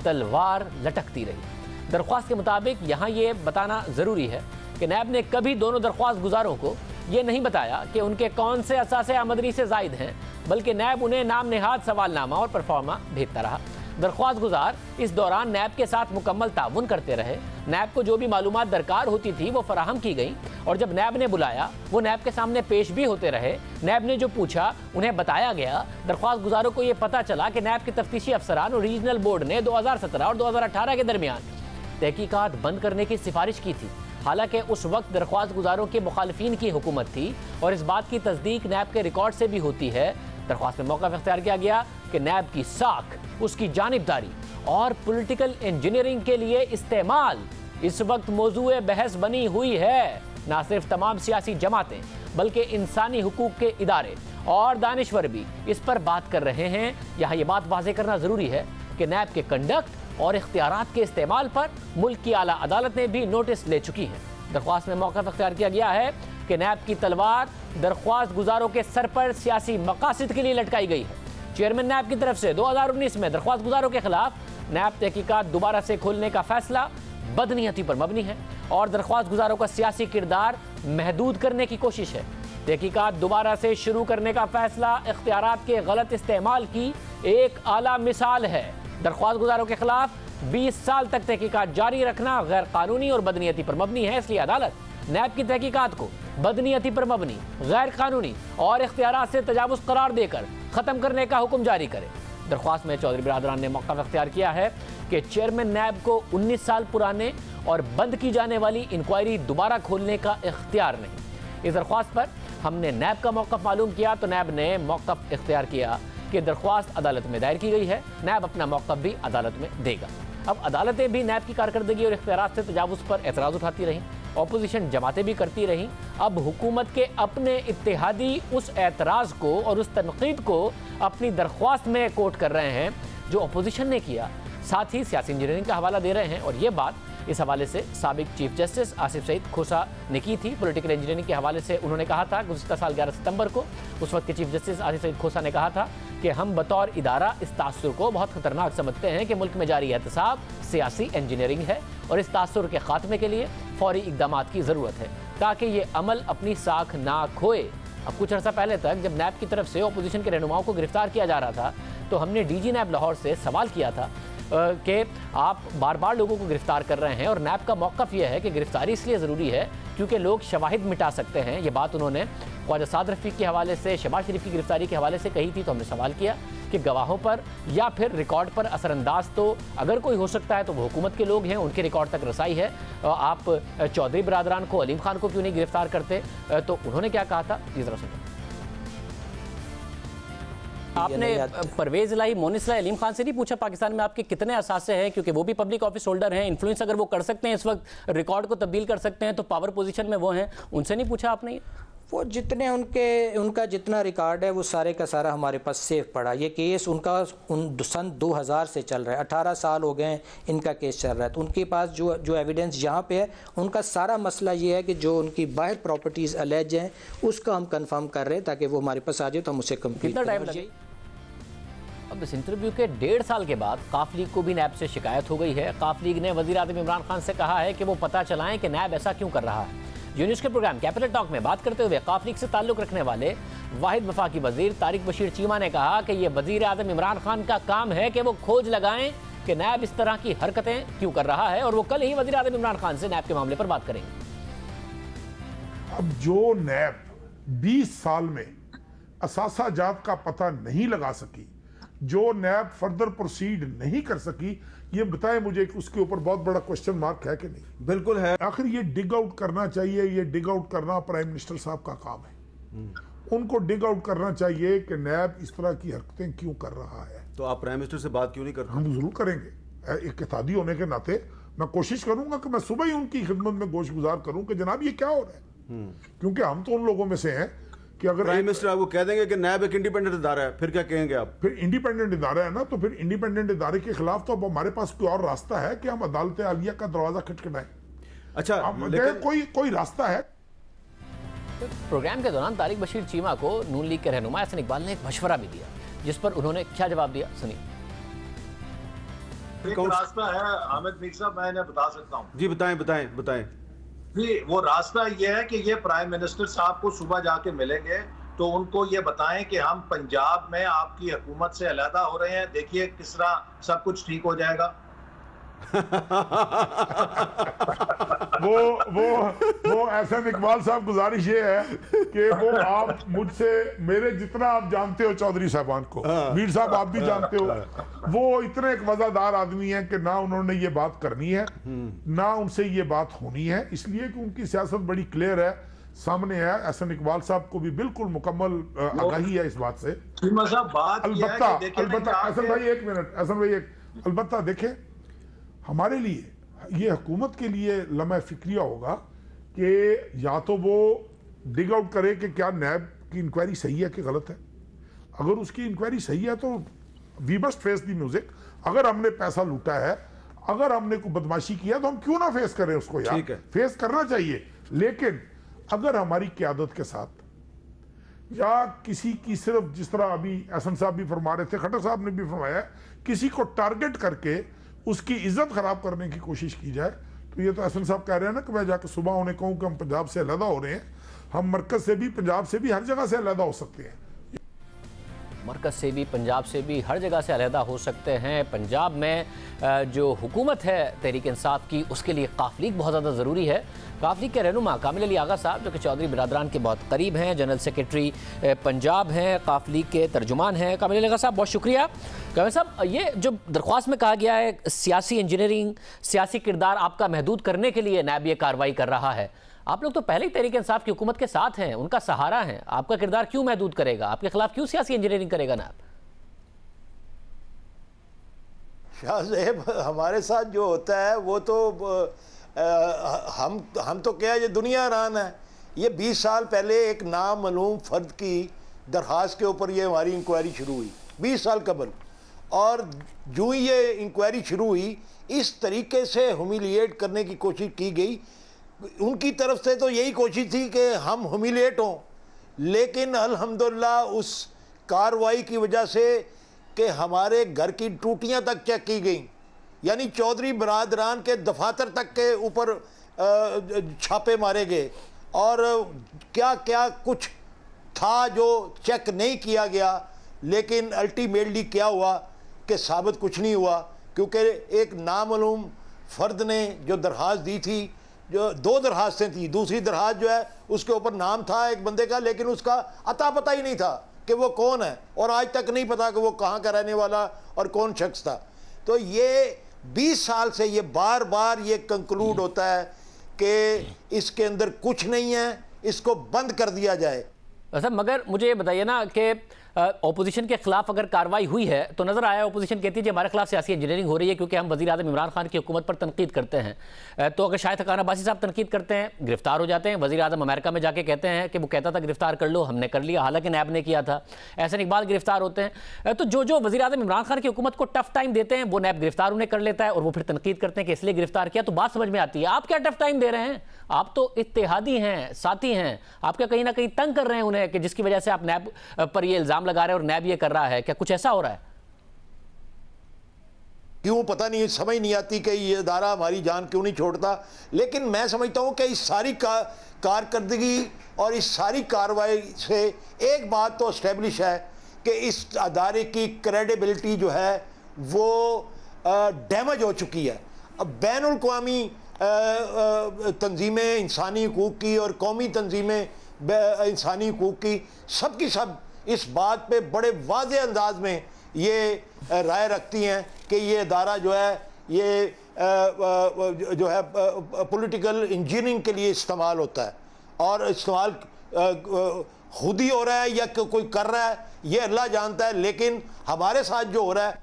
तलवार लटकती रही। दरख्वास्त के मुताबिक यहाँ ये बताना ज़रूरी है कि नैब ने कभी दोनों दरख्वास्त गुजारों को ये नहीं बताया कि उनके कौन से असासे आमदनी से जायद हैं, बल्कि नैब उन्हें नाम नहाद सवालनामा और परफॉर्मा भेजता रहा। दरख्वास्त गुजार, इस दौरान नैब के साथ मुकम्मल ताउन करते रहे। नैब को जो भी मालूम दरकार होती थी, वो फराहम की गई। और जब नैब ने बुलाया, वो नैब के सामने पेश भी होते रहे। नैब ने जो पूछा, उन्हें बताया गया, दरख्वास्त गुजारों को ये पता चला कि नैब के तफ्तीशी अफसरान और रीजनल बोर्ड ने 2017 और 2018 के दरमियान तहकीकत बंद करने की सिफारिश की थी। हालाँकि उस वक्त दरख्वास्त गुजारों के मुखालफी की हुकूमत थी और इस बात की तस्दीक नैब के रिकॉर्ड से भी होती है। दरख्वास्त में मौका अख्तियार किया गया कि नैब की साख उसकी जानबदारी और पॉलिटिकल इंजीनियरिंग के लिए इस्तेमाल। इस वक्त मौजू बहस बनी हुई है। ना सिर्फ़ तमाम सियासी जमातें, बल्कि इंसानी हकूक के इदारे और दानश्वर भी इस पर बात कर रहे हैं। यहाँ ये बात वाजे करना ज़रूरी है कि नैब के कंडक्ट और इख्तियार के इस्तेमाल पर मुल्क की आला अदालत ने भी नोटिस ले चुकी है। दरख्वास्त में मौका अख्तियार किया गया है कि नैब की तलवार दरख्वास्त गुजारों के सर पर सियासी मकासद के लिए लटकाई गई है। चेयरमैन नैब की तरफ़ से 2019 में दरख्वास्त गुजारों के खिलाफ नैब तहकीकत दोबारा से खोलने का फैसला बदनीयती पर मबनी है और दरख्वास्त गुजारों का सियासी किरदार महदूद करने की कोशिश है। तहकीकत दोबारा से शुरू करने का फैसला इख्तियार के गलत इस्तेमाल की एक आला मिसाल है। दरख्वास्त गुजारों के खिलाफ 20 साल तक तहकीकत जारी रखना गैर कानूनी और बदनीयती पर मबनी है। इसलिए अदालत नैब की तहकीकत को बदनीयती पर मबनी गैर कानूनी और इख्तियार से तजावज़ करार देकर ख़त्म करने का हुक्म जारी करे। दरख्वास्त में चौधरी बरदरान ने मौका अख्तियार किया है कि चेयरमैन नैब को 19 साल पुराने और बंद की जाने वाली इंक्वायरी दोबारा खोलने का इख्तियार नहीं। इस दरख्वास्त पर हमने नैब का मौकफ मालूम किया तो नैब ने मौकफ इख्तियार किया कि दरख्वास्त अदालत में दायर की गई है। नैब अपना मौकफ भी अदालत में देगा। अब अदालतें भी नैब की कारकर्दगी और इख्तियार से तजावज़ पर एतराज़ उठाती रहीं। अपोजिशन जमातें भी करती रहीं। अब हुकूमत के अपने इतिहादी उस एतराज़ को और उस तनकीद को अपनी दरख्वास्त में कोट कर रहे हैं, जो अपोजिशन ने किया। साथ ही सियासी इंजीनियरिंग का हवाला दे रहे हैं और ये बात इस हवाले से सबक चीफ जस्टिस आसिफ सईद खोसा ने की थी। पॉलिटिकल इंजीनियरिंग के हवाले से उन्होंने कहा था, गुजशत साल ग्यारह सितंबर को, उस वक्त के चीफ जस्टिस आसिफ सईद खोसा ने कहा था कि हम बतौर इदारा इस तासर को बहुत ख़तरनाक समझते हैं कि मुल्क में जारी एहतसाब सियासी इंजीनियरिंग है और इस तासर के खात्मे के लिए फौरी इकदाम की ज़रूरत है, ताकि ये अमल अपनी साख ना खोए। अब कुछ अर्सा पहले तक जब नैब की तरफ़ से अपोजिशन के रहनुमाओं को गिरफ़्तार किया जा रहा था तो हमने डी जी नैब लाहौर से सवाल किया था कि आप बार बार लोगों को गिरफ़्तार कर रहे हैं और नैब का मौकफ यह है कि गिरफ्तारी इसलिए ज़रूरी है क्योंकि लोग शवाहिद मिटा सकते हैं। ये बात उन्होंने ख्वाजा साद रफ़ीक के हवाले से शबाज शरीफ की गिरफ्तारी के हवाले से कही थी तो हमने सवाल किया कि गवाहों पर या फिर रिकॉर्ड पर असरअंदाज तो अगर कोई हो सकता है तो वो हुकूमत के लोग हैं, उनके रिकॉर्ड तक रसाई है। आप चौधरी बरदरान को, अलीम खान को क्यों नहीं गिरफ़्तार करते? तो उन्होंने क्या कहा था? ये ज़रा सुनो। आपने परवेज लाई मोनिसला अलीम खान से नहीं पूछा पाकिस्तान में आपके कितने असासे हैं? क्योंकि वो भी पब्लिक ऑफ़िस होल्डर हैं इन्फ्लुएंस अगर वो कर सकते हैं इस वक्त रिकॉर्ड को तब्दील कर सकते हैं तो पावर पोजीशन में वो हैं। उनसे नहीं पूछा आपने वो जितने उनके उनका जितना रिकॉर्ड है वो सारे का सारा हमारे पास सेफ़ पड़ा। ये केस उनका उन सन 2000 से चल रहा है। 18 साल हो गए इनका केस चल रहा है। तो उनके पास जो जो एविडेंस यहाँ पे है उनका सारा मसला ये है कि जो उनकी बाहर प्रॉपर्टीज़ अलेज हैं उसका हम कंफर्म कर रहे हैं ताकि वो हमारे पास आ जाए तो हम उसे टाइम लगे? अब इस इंटरव्यू के डेढ़ साल के बाद काफ लीग को भी नैब से शिकायत हो गई है। काफ लीग ने वजी अजम इमरान खान से कहा है कि वो पता चलाएँ कि नैब ऐसा क्यों कर रहा है। यूनिस के प्रोग्राम कैपिटल टॉक में बात करते हुए काफ लीग से ताल्लुक रखने वाले वाहिद वफाकी वज़ीर तारिक बशीर चीमा ने कहा कि यह वज़ीर अजम इमरान खान का काम है कि वो खोज लगाएँ कि नैब इस तरह की हरकतें क्यों कर रहा है और वो कल ही वजी अजम इमरान खान से नैब के मामले पर बात करेंगे। अब जो नैब 20 साल में असासा जात का पता नहीं लगा सकी जो नैब फर्दर प्रोसीड नहीं कर सकी ये बताएँ मुझे कि उसके ऊपर बहुत बड़ा क्वेश्चन मार्क है कि नहीं। बिल्कुल है। आखिर ये डिग आउट करना चाहिए ये डिग आउट करना प्राइम मिनिस्टर साहब का काम है। हम्म। उनको डिग आउट करना चाहिए कि नैब इस तरह की हरकतें क्यों कर रहा है। तो आप प्राइम मिनिस्टर से बात क्यों नहीं करते? हम ज़रूर करेंगे। एक कितादी होने के नाते मैं कोशिश करूँगा कि मैं सुबह ही उनकी खिदमत में गोश गुजार करूँ कि जनाब ये क्या हो रहा है। हम्म। क्योंकि हम तो उन लोगों में से हैं कि अगर प्राइम मिनिस्टर आपको कह देंगे कि नैब एक इंडिपेंडेंट इदारा है फिर क्या कहेंगे आप? फिर इंडिपेंडेंट इदारा है ना तो फिर इंडिपेंडेंट इदारे के खिलाफ तो अब हमारे पास कोई और रास्ता है कि हम अदालत आलिया का दरवाज़ा खटखटाएँ। अच्छा लेकिन कोई कोई रास्ता है प्रोग्राम के दौरान तारिक बशीर चीमा को नून लीग के रहनुमा हसन इकबाल ने एक मशवरा भी दिया जिस पर उन्होंने क्या जवाब दिया? सुनिए। एक रास्ता है आमिद मीर साहब मैं बता सकता हूँ। जी बताएँ बताएँ बताएँ। जी वो रास्ता ये है कि ये प्राइम मिनिस्टर साहब को सुबह जाके मिलेंगे तो उनको ये बताएँ कि हम पंजाब में आपकी हुकूमत से अलहदा हो रहे हैं। देखिए किस तरह सब कुछ ठीक हो जाएगा। वो वो वो ऐसा इकबाल साहब गुजारिश ये है कि वो आप मुझसे मेरे जितना आप जानते हो चौधरी साहबान को हाँ। मीर साहब आप भी जानते हो वो इतने एक वजादार आदमी है कि ना उन्होंने ये बात करनी है हम्म। ना उनसे ये बात होनी है इसलिए कि उनकी सियासत बड़ी क्लियर है सामने है एहसन इकबाल साहब को भी बिल्कुल मुकम्मल आगाही है इस बात से अलबत्ता अलबत्ता एहसन भाई एक मिनट एहसन भाई एक अलबत्ता देखें हमारे लिए ये हुकूमत के लिए लम्हा फिक्रिया होगा कि या तो वो डिग आउट करे कि क्या नैब की इंक्वायरी सही है कि गलत है। अगर उसकी इंक्वायरी सही है तो we must face the music अगर हमने पैसा लूटा है अगर हमने कोई बदमाशी किया तो हम क्यों ना फेस करें उसको यार? फेस करना चाहिए। लेकिन अगर हमारी क्यादत के साथ या किसी की सिर्फ़ जिस तरह अभी एहसन साहब भी फरमा रहे थे खट्टर साहब ने भी फरमाया किसी को टारगेट करके उसकी इज़्ज़त खराब करने की कोशिश की जाए तो ये तो असल साहब कह रहे हैं ना कि मैं जाकर सुबह उन्हें कहूँ कि हम पंजाब से अलहदा हो रहे हैं। हम मरकज से भी, पंजाब से भी हर जगह से अलहदा हो सकते हैं। मरकज़ से भी, पंजाब से भी हर जगह से अलहदा हो सकते हैं। पंजाब में जो हुकूमत है तहरीक इंसाफ की, उसके लिए काफलीक बहुत ज़्यादा ज़रूरी है। काफलीक के रहनुमा कामिल अली आगा साहब, जो कि चौधरी बरदरान के बहुत करीब हैं, जनरल सेक्रेटरी पंजाब हैं काफलीक के तर्जुमान हैं। कामिल अली आगा साहब, बहुत शुक्रिया। कामिल साहब, ये जो दरख्वास्त में कहा गया है, सियासी इंजीनियरिंग, सियासी किरदार आपका महदूद करने के लिए नैब ये कार्रवाई कर रहा है। आप लोग तो पहले ही तरीके इंसाफ की हुकूमत के साथ हैं, उनका सहारा है। आपका किरदार क्यों महदूद करेगा? आपके खिलाफ क्यों सियासी इंजीनियरिंग करेगा ना शाहजेब हमारे साथ जो होता है, वो तो हम हम तो क्या ये दुनिया रान है। ये 20 साल पहले एक नामूम फ़र्द की दरख्वास्त के ऊपर ये हमारी इंक्वायरी शुरू हुई। 20 साल कबल। और जो ही ये इंक्वायरी शुरू हुई, इस तरीके से हुमिलिएट करने की कोशिश की गई। उनकी तरफ़ से तो यही कोशिश थी कि हम हमिलेट हों। लेकिन अल्हम्दुलिल्लाह उस कार्रवाई की वजह से कि हमारे घर की टूटियाँ तक चेक की गई। यानी चौधरी बरदरान के दफातर तक के ऊपर छापे मारे गए। और क्या क्या कुछ था जो चेक नहीं किया गया, लेकिन अल्टीमेटली क्या हुआ कि साबित कुछ नहीं हुआ, क्योंकि एक नामूम फ़र्द ने जो दरख्वास्त दी थी, जो दो दरखास्तें थी, दूसरी दरखास्त जो है, उसके ऊपर नाम था एक बंदे का, लेकिन उसका अता पता ही नहीं था कि वो कौन है, और आज तक नहीं पता कि वो कहाँ का रहने वाला और कौन शख्स था। तो ये 20 साल से ये बार बार ये कंक्लूड होता है कि इसके अंदर कुछ नहीं है, इसको बंद कर दिया जाए। अच्छा मगर मुझे ये बताइए ना कि ऑपोजिशन के खिलाफ अगर कार्रवाई हुई है तो नज़र आया ऑपोजिशन कहती है कि हमारे खिलाफ सियासी इंजीनियरिंग हो रही है क्योंकि हम वजी अजम इमरान खान की हुकूमत पर तनकीद करते हैं। तो अगर शायद खान अब्बासी साहब तनकीद करते हैं, गिरफ़्तार हो जाते हैं वजी अजम अमेरिका में जाके कहते हैं कि वो कहता था, गिरफ़्तार कर लो, हमने कर लिया, हालाँकि नैब ने किया था। ऐसे इकबाल गिरफ़्तार होते हैं। तो जो जो वजी अजम इमरान खान की हुकूमत को टफ टाइम देते हैं, वो नैब गिरफ़्तार उन्हें कर लेता है और वो फिर तनकीद करते हैं कि इसलिए गिरफ़्तार किया तो बात समझ में आती है। आप क्या टफ टाइम दे रहे हैं? आप तो इतिहादी हैं, साथी हैं। आप क्या कहीं ना कहीं तंग कर रहे हैं उन्हें कि जिसकी वजह से आप नैब पर ये इल्ज़ाम लगा रहे हैं और नैब ये कर रहा है? क्या कुछ ऐसा हो रहा है? क्यों? पता नहीं, समझ नहीं आती कि ये अदारा हमारी जान क्यों नहीं छोड़ता। लेकिन मैं समझता हूँ कि इस सारी का, कारकर्दगी और इस सारी कार्रवाई से एक बात तो इस्टेब्लिश है कि इस अदारे की क्रेडिबिलिटी जो है, वो डैमेज हो चुकी है। अब बैन अवी तंजीमें, इंसानी हकूक़ की और कौमी तंजीमें इंसानी हकूक़ की सब की सब इस बात पे बड़े वाज अंदाज में ये राय रखती हैं कि ये अदारा जो है, ये जो है पॉलिटिकल इंजीनियरिंग के लिए इस्तेमाल होता है। और इस्तेमाल खुद ही हो रहा है या कोई कर रहा है, ये अल्लाह जानता है, लेकिन हमारे साथ जो हो रहा है,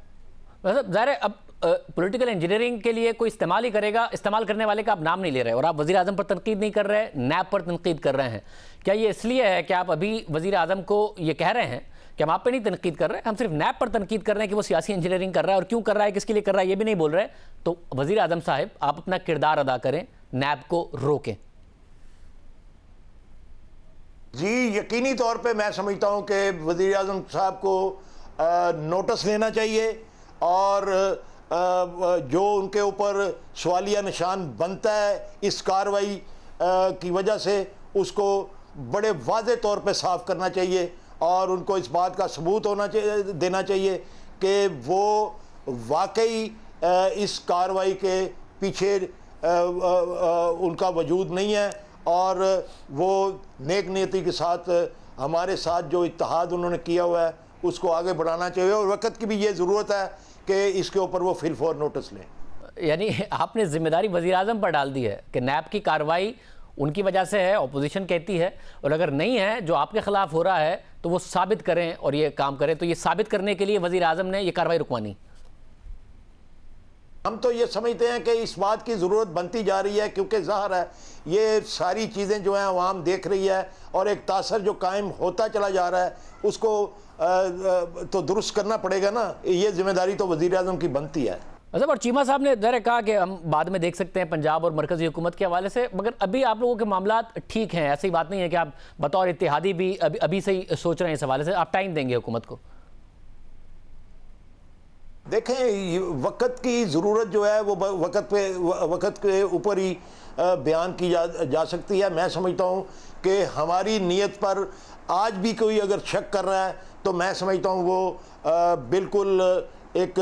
अब पॉलिटिकल इंजीनियरिंग के लिए कोई इस्तेमाल ही करेगा इस्तेमाल करने वाले का आप नाम नहीं ले रहे और आप वजी अजम पर तनकीद नहीं कर रहे नैब पर तनकीद कर रहे हैं। क्या ये इसलिए है कि आप अभी वजी अजम को ये कह रहे हैं कि हम आप पे नहीं तनकीद कर रहे हम सिर्फ़ नैब पर तनकीद कर रहे हैं कि वो सियासी इंजीनियरिंग कर रहा है और क्यों कर रहा है किसके लिए कर रहा है ये भी नहीं बोल रहे। तो वजी अजम साहब आप अपना किरदार अदा करें नैब को रोकें। जी यकीनी तौर पे मैं समझता हूँ कि वजी अजम साहब को आ, नोटिस लेना चाहिए और जो उनके ऊपर सवालिया निशान बनता है इस कार्रवाई की वजह से उसको बड़े वाज तौर पे साफ़ करना चाहिए और उनको इस बात का सबूत होना चाहिए देना चाहिए कि वो वाकई इस कार्रवाई के पीछे उनका वजूद नहीं है और वो नेक नीति के साथ हमारे साथ जो इतिहाद उन्होंने किया हुआ है, उसको आगे बढ़ाना चाहिए और वक्त की भी ये ज़रूरत है कि इसके ऊपर वो फिल फॉर नोटिस लें। यानी आपने ज़िम्मेदारी वजी अजम पर डाल दी है कि नैब की कार्रवाई उनकी वजह से है अपोजिशन कहती है, और अगर नहीं है, जो आपके खिलाफ हो रहा है तो वो साबित करें और ये काम करें। तो ये साबित करने के लिए वजी अजम ने यह कार्रवाई रुकवानी। हम तो ये समझते हैं कि इस बात की ज़रूरत बनती जा रही है, क्योंकि ज़ाहर है, ये सारी चीज़ें जो हैं आवाम देख रही है, और एक तासर जो कायम होता चला जा रहा है, उसको तो दुरुस्त करना पड़ेगा ना, ये ज़िम्मेदारी तो वज़ी अजम की बनती है। अच्छा और चीमा साहब ने जरा कहा कि हम बाद में देख सकते हैं पंजाब और मरकजी हुकूमत के हवाले से, मगर अभी आप लोगों के मामला ठीक हैं, ऐसी बात नहीं है कि आप बतौर इतिहादी भी अभी अभी से ही सोच रहे हैं इस हवाले से, आप टाइम देंगे हुकूमत को। देखें वक़्त की ज़रूरत जो है वो वक़्त पे वक़्त के ऊपर ही बयान की जा जा सकती है। मैं समझता हूँ कि हमारी नीयत पर आज भी कोई अगर शक कर रहा है तो मैं समझता हूँ वो आ, बिल्कुल एक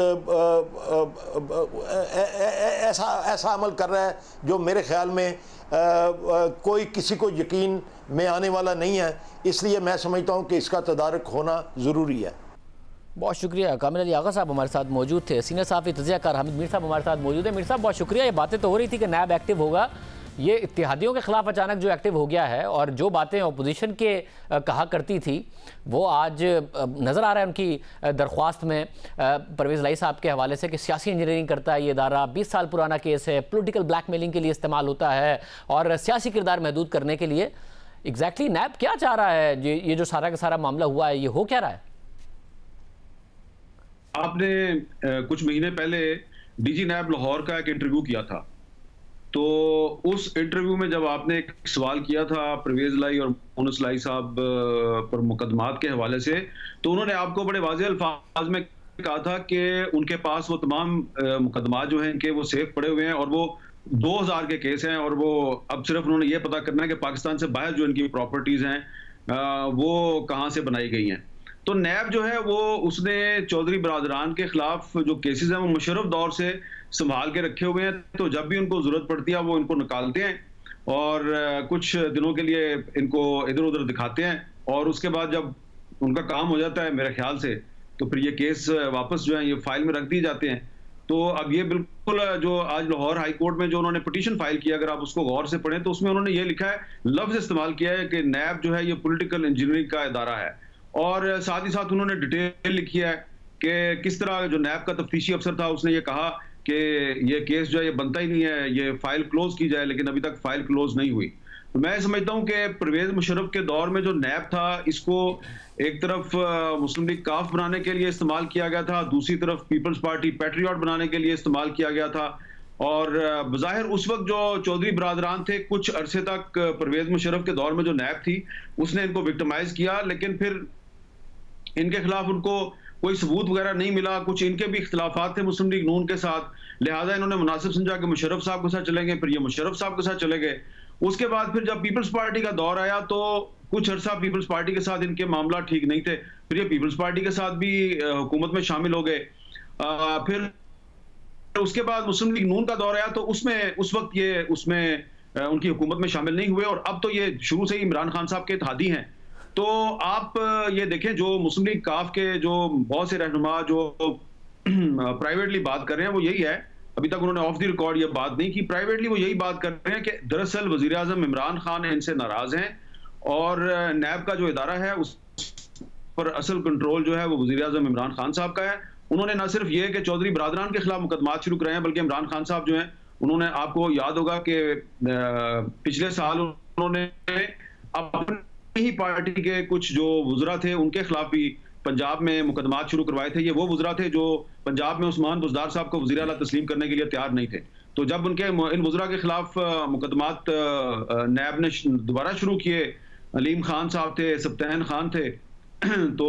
ऐसा ऐसा अमल कर रहा है जो मेरे ख्याल में आ, आ, कोई किसी को यकीन में आने वाला नहीं है। इसलिए मैं समझता हूँ कि इसका तदारक होना ज़रूरी है। बहुत शुक्रिया। कामिल अली आगा साहब हमारे साथ मौजूद थे। सीनियर साफ़ी तजियाकार हामिद मीर साहब हमारे साथ मौजूद है। मीर साहब, बहुत शुक्रिया। ये बातें तो हो रही थी कि नैब एक्टिव होगा। ये इतिहादियों के ख़िलाफ़ अचानक जो एक्टिव हो गया है और जो बातें अपोजिशन के कहा करती थी, वो आज नज़र आ रहा है उनकी दरख्वास्त में। परवेज़ लाई साहब के हवाले से कि सियासी इंजीनियरिंग करता है ये इदारा। बीस साल पुराना केस है। पोलिटिकल ब्लैकमेलिंग के लिए इस्तेमाल होता है और सियासी किरदार महदूद करने के लिए। एग्जैक्टली नैब क्या चाह रहा है? ये जो सारा का सारा मामला हुआ है, ये हो क्या रहा है? आपने कुछ महीने पहले डीजी नैब लाहौर का एक इंटरव्यू किया था। तो उस इंटरव्यू में जब आपने एक सवाल किया था परवेज लाई और मोनस लाई साहब पर मुकदमात के हवाले से तो उन्होंने आपको बड़े वाजे अल्फाज में कहा था कि उनके पास वो तमाम मुकदमात जो हैं, इनके वो सेफ़ पड़े हुए हैं और वो 2000 के केस हैं और वो अब सिर्फ़ उन्होंने ये पता करना है कि पाकिस्तान से बाहर जो इनकी प्रॉपर्टीज़ हैं वो कहाँ से बनाई गई हैं। तो नैब जो है वो उसने चौधरी बरदरान के खिलाफ जो केसेस हैं वो मुशरफ दौर से संभाल के रखे हुए हैं। तो जब भी उनको ज़रूरत पड़ती है, वो इनको निकालते हैं और कुछ दिनों के लिए इनको इधर उधर दिखाते हैं और उसके बाद जब उनका काम हो जाता है मेरे ख्याल से तो फिर ये केस वापस जो है ये फ़ाइल में रख दिए जाते हैं। तो अब ये बिल्कुल जो आज लाहौर हाई कोर्ट में जो उन्होंने पिटीशन फ़ाइल किया, अगर आप उसको गौर से पढ़ें तो उसमें उन्होंने ये लिखा है, लफ्ज इस्तेमाल किया है कि नैब जो है ये पॉलिटिकल इंजीनियरिंग का इदारा है। और साथ ही साथ उन्होंने डिटेल लिखी है कि किस तरह जो नैब का तफ्तीशी अफसर था, उसने ये कहा कि ये केस जो है, ये बनता ही नहीं है, ये फ़ाइल क्लोज की जाए, लेकिन अभी तक फ़ाइल क्लोज नहीं हुई। तो मैं समझता हूँ कि परवेज मुशरफ के दौर में जो नैब था, इसको एक तरफ़ मुस्लिम लीग काफ बनाने के लिए इस्तेमाल किया गया था, दूसरी तरफ़ पीपल्स पार्टी पैट्रियाट बनाने के लिए इस्तेमाल किया गया था। और बाहिर उस वक्त जो चौधरी बरदरान थे, कुछ अरसे तक परवेज मुशरफ के दौर में जो नैब थी, उसने इनको विक्टमाइज किया, लेकिन फिर इनके खिलाफ उनको कोई सबूत वगैरह नहीं मिला, कुछ इनके भी इख्तलाफात थे मुस्लिम लीग नून के साथ। लिहाजा इन्होंने मुनासिब समझा कि मुशरफ साहब के साथ चलेंगे फिर ये मुशरफ साहब के साथ चले गए। उसके बाद फिर जब पीपल्स पार्टी का दौर आया तो कुछ अरसा पीपल्स पार्टी के साथ इनके मामला ठीक नहीं थे। फिर ये पीपल्स पार्टी के साथ भी हुकूमत में शामिल हो गए। फिर उसके बाद मुस्लिम लीग नून का दौर आया तो उसमें, उस वक्त ये, उसमें उनकी हुकूमत में शामिल नहीं हुए, और अब तो ये शुरू से ही इमरान खान साहब के इतिहादी हैं। तो आप ये देखें, जो मुस्लिम लीग काफ के जो बहुत से रहनुमा, जो प्राइवेटली बात कर रहे हैं, वो यही है। अभी तक उन्होंने ऑफ़ द रिकॉर्ड ये बात नहीं की। प्राइवेटली वो यही बात कर रहे हैं कि दरअसल वज़ीर आज़म इमरान खान इनसे नाराज़ हैं और नैब का जो इदारा है, उस पर असल कंट्रोल जो है, वो वजी अजम इमरान खान साहब का है। उन्होंने न सिर्फ़ ये कि चौधरी बरदरान के खिलाफ मुकदमा शुरू कराए हैं बल्कि इमरान खान साहब जो हैं, उन्होंने आपको याद होगा कि पिछले साल उन्होंने अपने ही पार्टी के कुछ जो वजरा थे, उनके खिलाफ भी पंजाब में मुकदमा शुरू करवाए थे। ये वो वजरा थे जो पंजाब में उस्मान बुजदार साहब को वजी अला तस्लीम करने के लिए तैयार नहीं थे। तो जब उनके इन वजरा के खिलाफ मुकदमात नैब ने दोबारा शुरू किए, अलीम खान साहब थे सप्तैन खान थे तो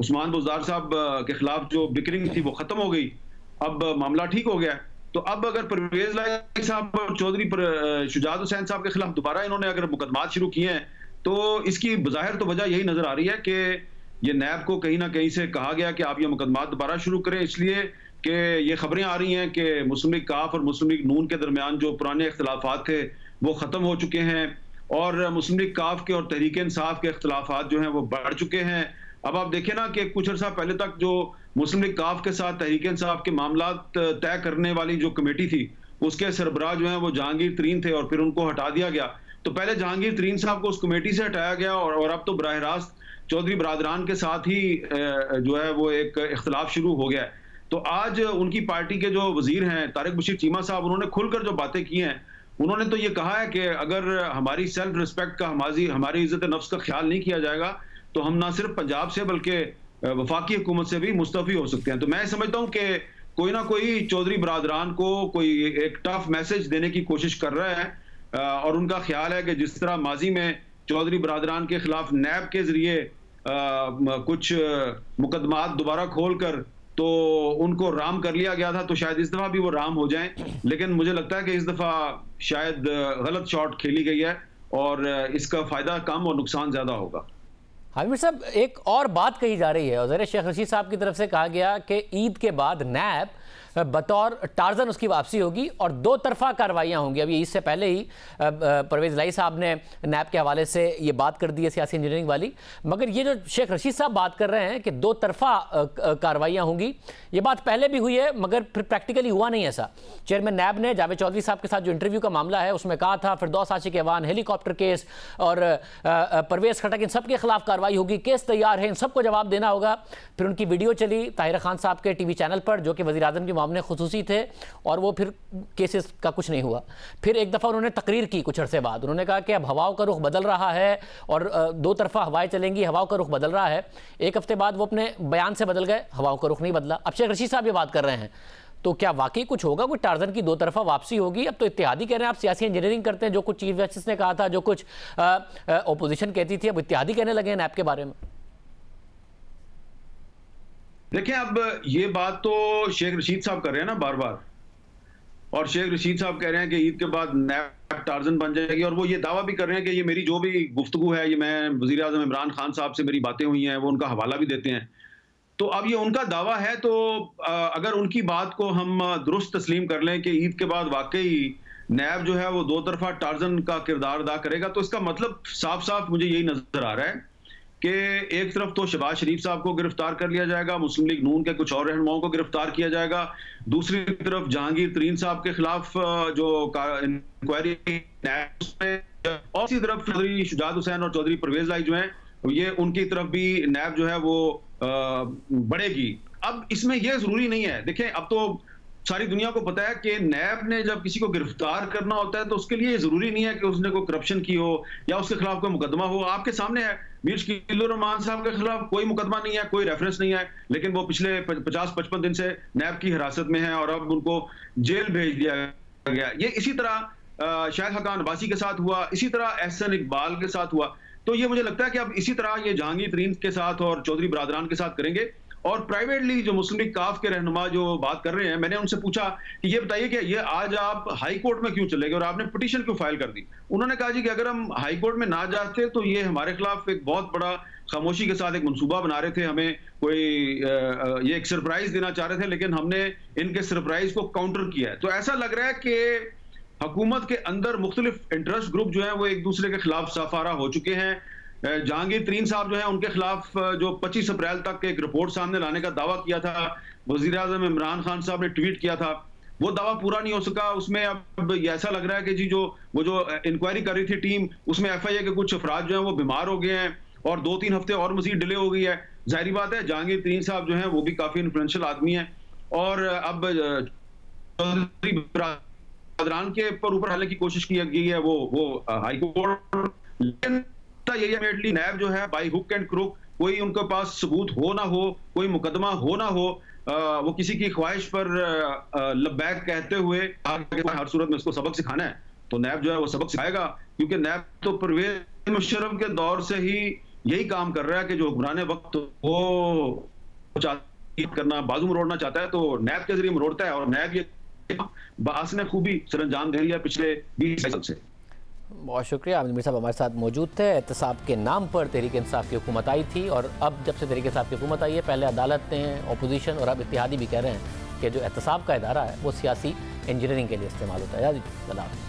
उस्मान बुजदार साहब के खिलाफ जो बिकरिंग थी वो खत्म हो गई। अब मामला ठीक हो गया। तो अब अगर परवेज लाई साहब और चौधरी पर शुजात हुसैन साहब के खिलाफ दोबारा इन्होंने अगर मुकदमात शुरू किए हैं तो इसकी बाहिर तो वजह यही नज़र आ रही है कि ये नैब को कहीं ना कहीं से कहा गया कि आप ये मुकदमा दोबारा शुरू करें। इसलिए कि ये खबरें आ रही हैं कि मुस्लिम लीग काफ और मुस्लिम लीग नून के दरमियान जो पुराने अख्तिलाफात थे, वो ख़त्म हो चुके हैं और मुस्लिम लीग काफ के और तहरीक इंसाफ के अख्तिलाफात जो हैं, वो बढ़ चुके हैं। अब आप देखें ना कि कुछ अर्सा पहले तक जो मुस्लिम लीग काफ के साथ तहरीक इंसाफ के मामला तय करने वाली जो कमेटी थी, उसके सरबराह जो है, वो जहांगीर तरीन थे और फिर उनको हटा दिया गया। तो पहले जहांगीर तरीन साहब को उस कमेटी से हटाया गया और, और अब तो बरह रास्त चौधरी बरदरान के साथ ही जो है वो एक इख्तलाफ शुरू हो गया है। तो आज उनकी पार्टी के जो वज़ीर हैं तारिक बशीर चीमा साहब उन्होंने खुलकर जो बातें की हैं उन्होंने तो ये कहा है कि अगर हमारी सेल्फ रिस्पेक्ट का हमारी हमारी इज़्ज़त नफ्स का ख्याल नहीं किया जाएगा तो हम ना सिर्फ़ पंजाब से बल्कि वफाकी हुकूमत से भी मुस्तफ़ी हो सकते हैं। तो मैं समझता हूँ कि कोई ना कोई चौधरी बरदरान को कोई एक टफ मैसेज देने की कोशिश कर रहा है और उनका ख्याल है कि जिस तरह माजी में चौधरी बरदरान के खिलाफ नैब के ज़रिए कुछ मुकदमात दोबारा खोलकर तो उनको राम कर लिया गया था तो शायद इस दफ़ा भी वो राम हो जाएँ। लेकिन मुझे लगता है कि इस दफ़ा शायद गलत शॉट खेली गई है और इसका फ़ायदा कम और नुकसान ज़्यादा होगा। हामिर साहब, एक और बात कही जा रही है वजर शेख रशीद साहब की तरफ़ से कहा गया कि ईद के बाद नैब बतौर टार्जन उसकी वापसी होगी और दो तरफा कार्रवाइयाँ होंगी। अभी इससे पहले ही परवेज लाई साहब ने नैब के हवाले से ये बात कर दी है सियासी इंजीनियरिंग वाली। मगर ये जो शेख रशीद साहब बात कर रहे हैं कि दो तरफा कार्रवाइयाँ होंगी, ये बात पहले भी हुई है, मगर फिर प्रैक्टिकली हुआ नहीं ऐसा। चेयरमैन नैब ने जावेद चौधरी साहब के साथ जो इंटरव्यू का मामला है, उसमें कहा था फिर दो आशिक अवान हेलीकॉप्टर केस और परवेज खटक, इन सबके खिलाफ कार्रवाई होगी, केस तैयार है, इन सबको जवाब देना होगा। फिर उनकी वीडियो चली, ताहिर खान साहब के टीवी चैनल पर, जो कि वजी की मामले खसूसी थे और वो फिर केसेस का कुछ नहीं हुआ। फिर एक दफ़ा उन्होंने तकरीर की कुछ अरसे बाद। उन्होंने कहा कि अब हवाओं का रुख बदल रहा है और दो तरफा हवाएँ चलेंगी, हवाओं का रुख बदल रहा है। एक हफ़्ते बाद वो अपने बयान से बदल गए, हवाओं का रुख नहीं बदला। अब शेख रशीद साहब ये बात कर रहे हैं। तो क्या वाकई कुछ होगा? कोई टार्जन की दो तरफा वापसी होगी? अब तो इत्यादि कह रहे हैं, आप सियासी इंजीनियरिंग करते हैं, जो कुछ चीफ जस्टिस ने कहा था, जो कुछ ओपोजिशन कहती थी, अब इत्यादि कहने लगे हैं नैप के बारे में। देखिए, अब ये बात तो शेख रशीद साहब कर रहे हैं ना बार बार और शेख रशीद साहब कह रहे हैं कि ईद के बाद नैब टार्जन बन जाएगी और वो ये दावा भी कर रहे हैं कि ये मेरी जो भी गुफ्तु है, ये मैं वजी अजम इमरान खान साहब से मेरी बातें हुई हैं, वो उनका हवाला भी देते हैं। तो अब ये उनका दावा है तो अगर उनकी बात को हम दुरुस्त तस्लीम कर लें कि ईद के बाद वाकई नैब जो है वो दो तरफा टार्जन का किरदार अदा करेगा तो इसका मतलब साफ़ साफ़ मुझे यही नज़र आ रहा है कि एक तरफ़ तो शबाज शरीफ साहब को गिरफ़्तार कर लिया जाएगा, मुस्लिम लीग नून के कुछ और रहनुमाओं को गिरफ़्तार किया जाएगा। दूसरी तरफ़ जहांगीर तरीन साहब के खिलाफ जो इंक्वायरी और इसी तरफ़ चौधरी शुजात हुसैन और चौधरी परवेज लाई जो है, ये उनकी तरफ़ भी नैब जो है वो बढ़ेगी। अब इसमें यह ज़रूरी नहीं है। देखें, अब तो सारी दुनिया को पता है कि नैब ने जब किसी को गिरफ़्तार करना होता है तो उसके लिए ज़रूरी नहीं है कि उसने कोई करप्शन की हो या उसके खिलाफ कोई मुकदमा हो। आपके सामने है। मीर शकील रहमान साहब के खिलाफ कोई मुकदमा नहीं है, कोई रेफरेंस नहीं है। लेकिन वो पिछले पचास, पचपन दिन से नैब की हिरासत में है और अब उनको जेल भेज दिया गया। ये इसी तरह शायद हकान अब्बासी के साथ हुआ, इसी तरह एहसन इकबाल के साथ हुआ। तो ये मुझे लगता है कि अब इसी तरह ये जहांगीर तरीन के साथ और चौधरी बरादरान के साथ करेंगे। और प्राइवेटली जो मुस्लिम लीग काफ के रहनुमा जो बात कर रहे हैं, मैंने उनसे पूछा कि ये बताइए कि ये आज आप हाई कोर्ट में क्यों चले गए और आपने पिटिशन क्यों फ़ाइल कर दी? उन्होंने कहा जी कि अगर हम हाई कोर्ट में ना जाते तो ये हमारे खिलाफ एक बहुत बड़ा खामोशी के साथ एक मनसूबा बना रहे थे। हमें कोई ये एक सरप्राइज़ देना चाह रहे थे, लेकिन हमने इनके सरप्राइज़ को काउंटर किया है। तो ऐसा लग रहा है कि हुकूमत के अंदर मुख्तलिफ़ इंटरेस्ट ग्रुप जो है, वो एक दूसरे के खिलाफ सफारा हो चुके हैं। जहांगीर तरीन साहब जो है, उनके खिलाफ जो 25 अप्रैल तक एक रिपोर्ट सामने लाने का दावा किया था, वज़ीर अजम इमरान खान साहब ने ट्वीट किया था, वो दावा पूरा नहीं हो सका। उसमें अब ऐसा लग रहा है कि जी जो, वो जो इंक्वायरी कर रही थी टीम, उसमें एफआईए के कुछ अफराज जो है, वो बीमार हो गए हैं, और दो तीन हफ़्ते और मजीद डिले हो गई है। ज़ाहिर बात है, जहांगीर तरीन साहब जो है, वो भी काफ़ी इन्फ्लुएंशियल आदमी है, और अब के पर ऊपर हालाँकि कोशिश की गई है, वो वो हाईकोर्ट लेकिन यही नैब जो है बाई हुक एंड क्रुक कोई उनके पास सबूत हो ना हो कोई मुकदमा हो ना हो आ, वो किसी की ख्वाहिश पर लबैक कहते हुए हर सूरत में इसको सबक सिखाना है। तो नैब जो है वो सबक सिखाएगा क्योंकि नैब तो परवेज मुशरफ के दौर से ही यही काम कर रहा है कि जो हुक्मरान वक्त वो करना बाजू मरोड़ना चाहता है तो नैब के ज़रिए मरोड़ता है। और नैब ये बास ने खूबी सर अंजाम दे दिया पिछले बीस साल से। बहुत शुक्रिया। आमिर साहब हमारे साथ मौजूद थे। एहतसाब के नाम पर तहरीक इंसाफ की हुकूमत आई थी और अब जब से तहरीक इंसाफ की हुकूमत आई है, पहले अदालत ने अपोजिशन और अब इतिहादी भी कह रहे हैं कि जो एहतसाब का इदारा है, वो सियासी इंजीनियरिंग के लिए इस्तेमाल होता है।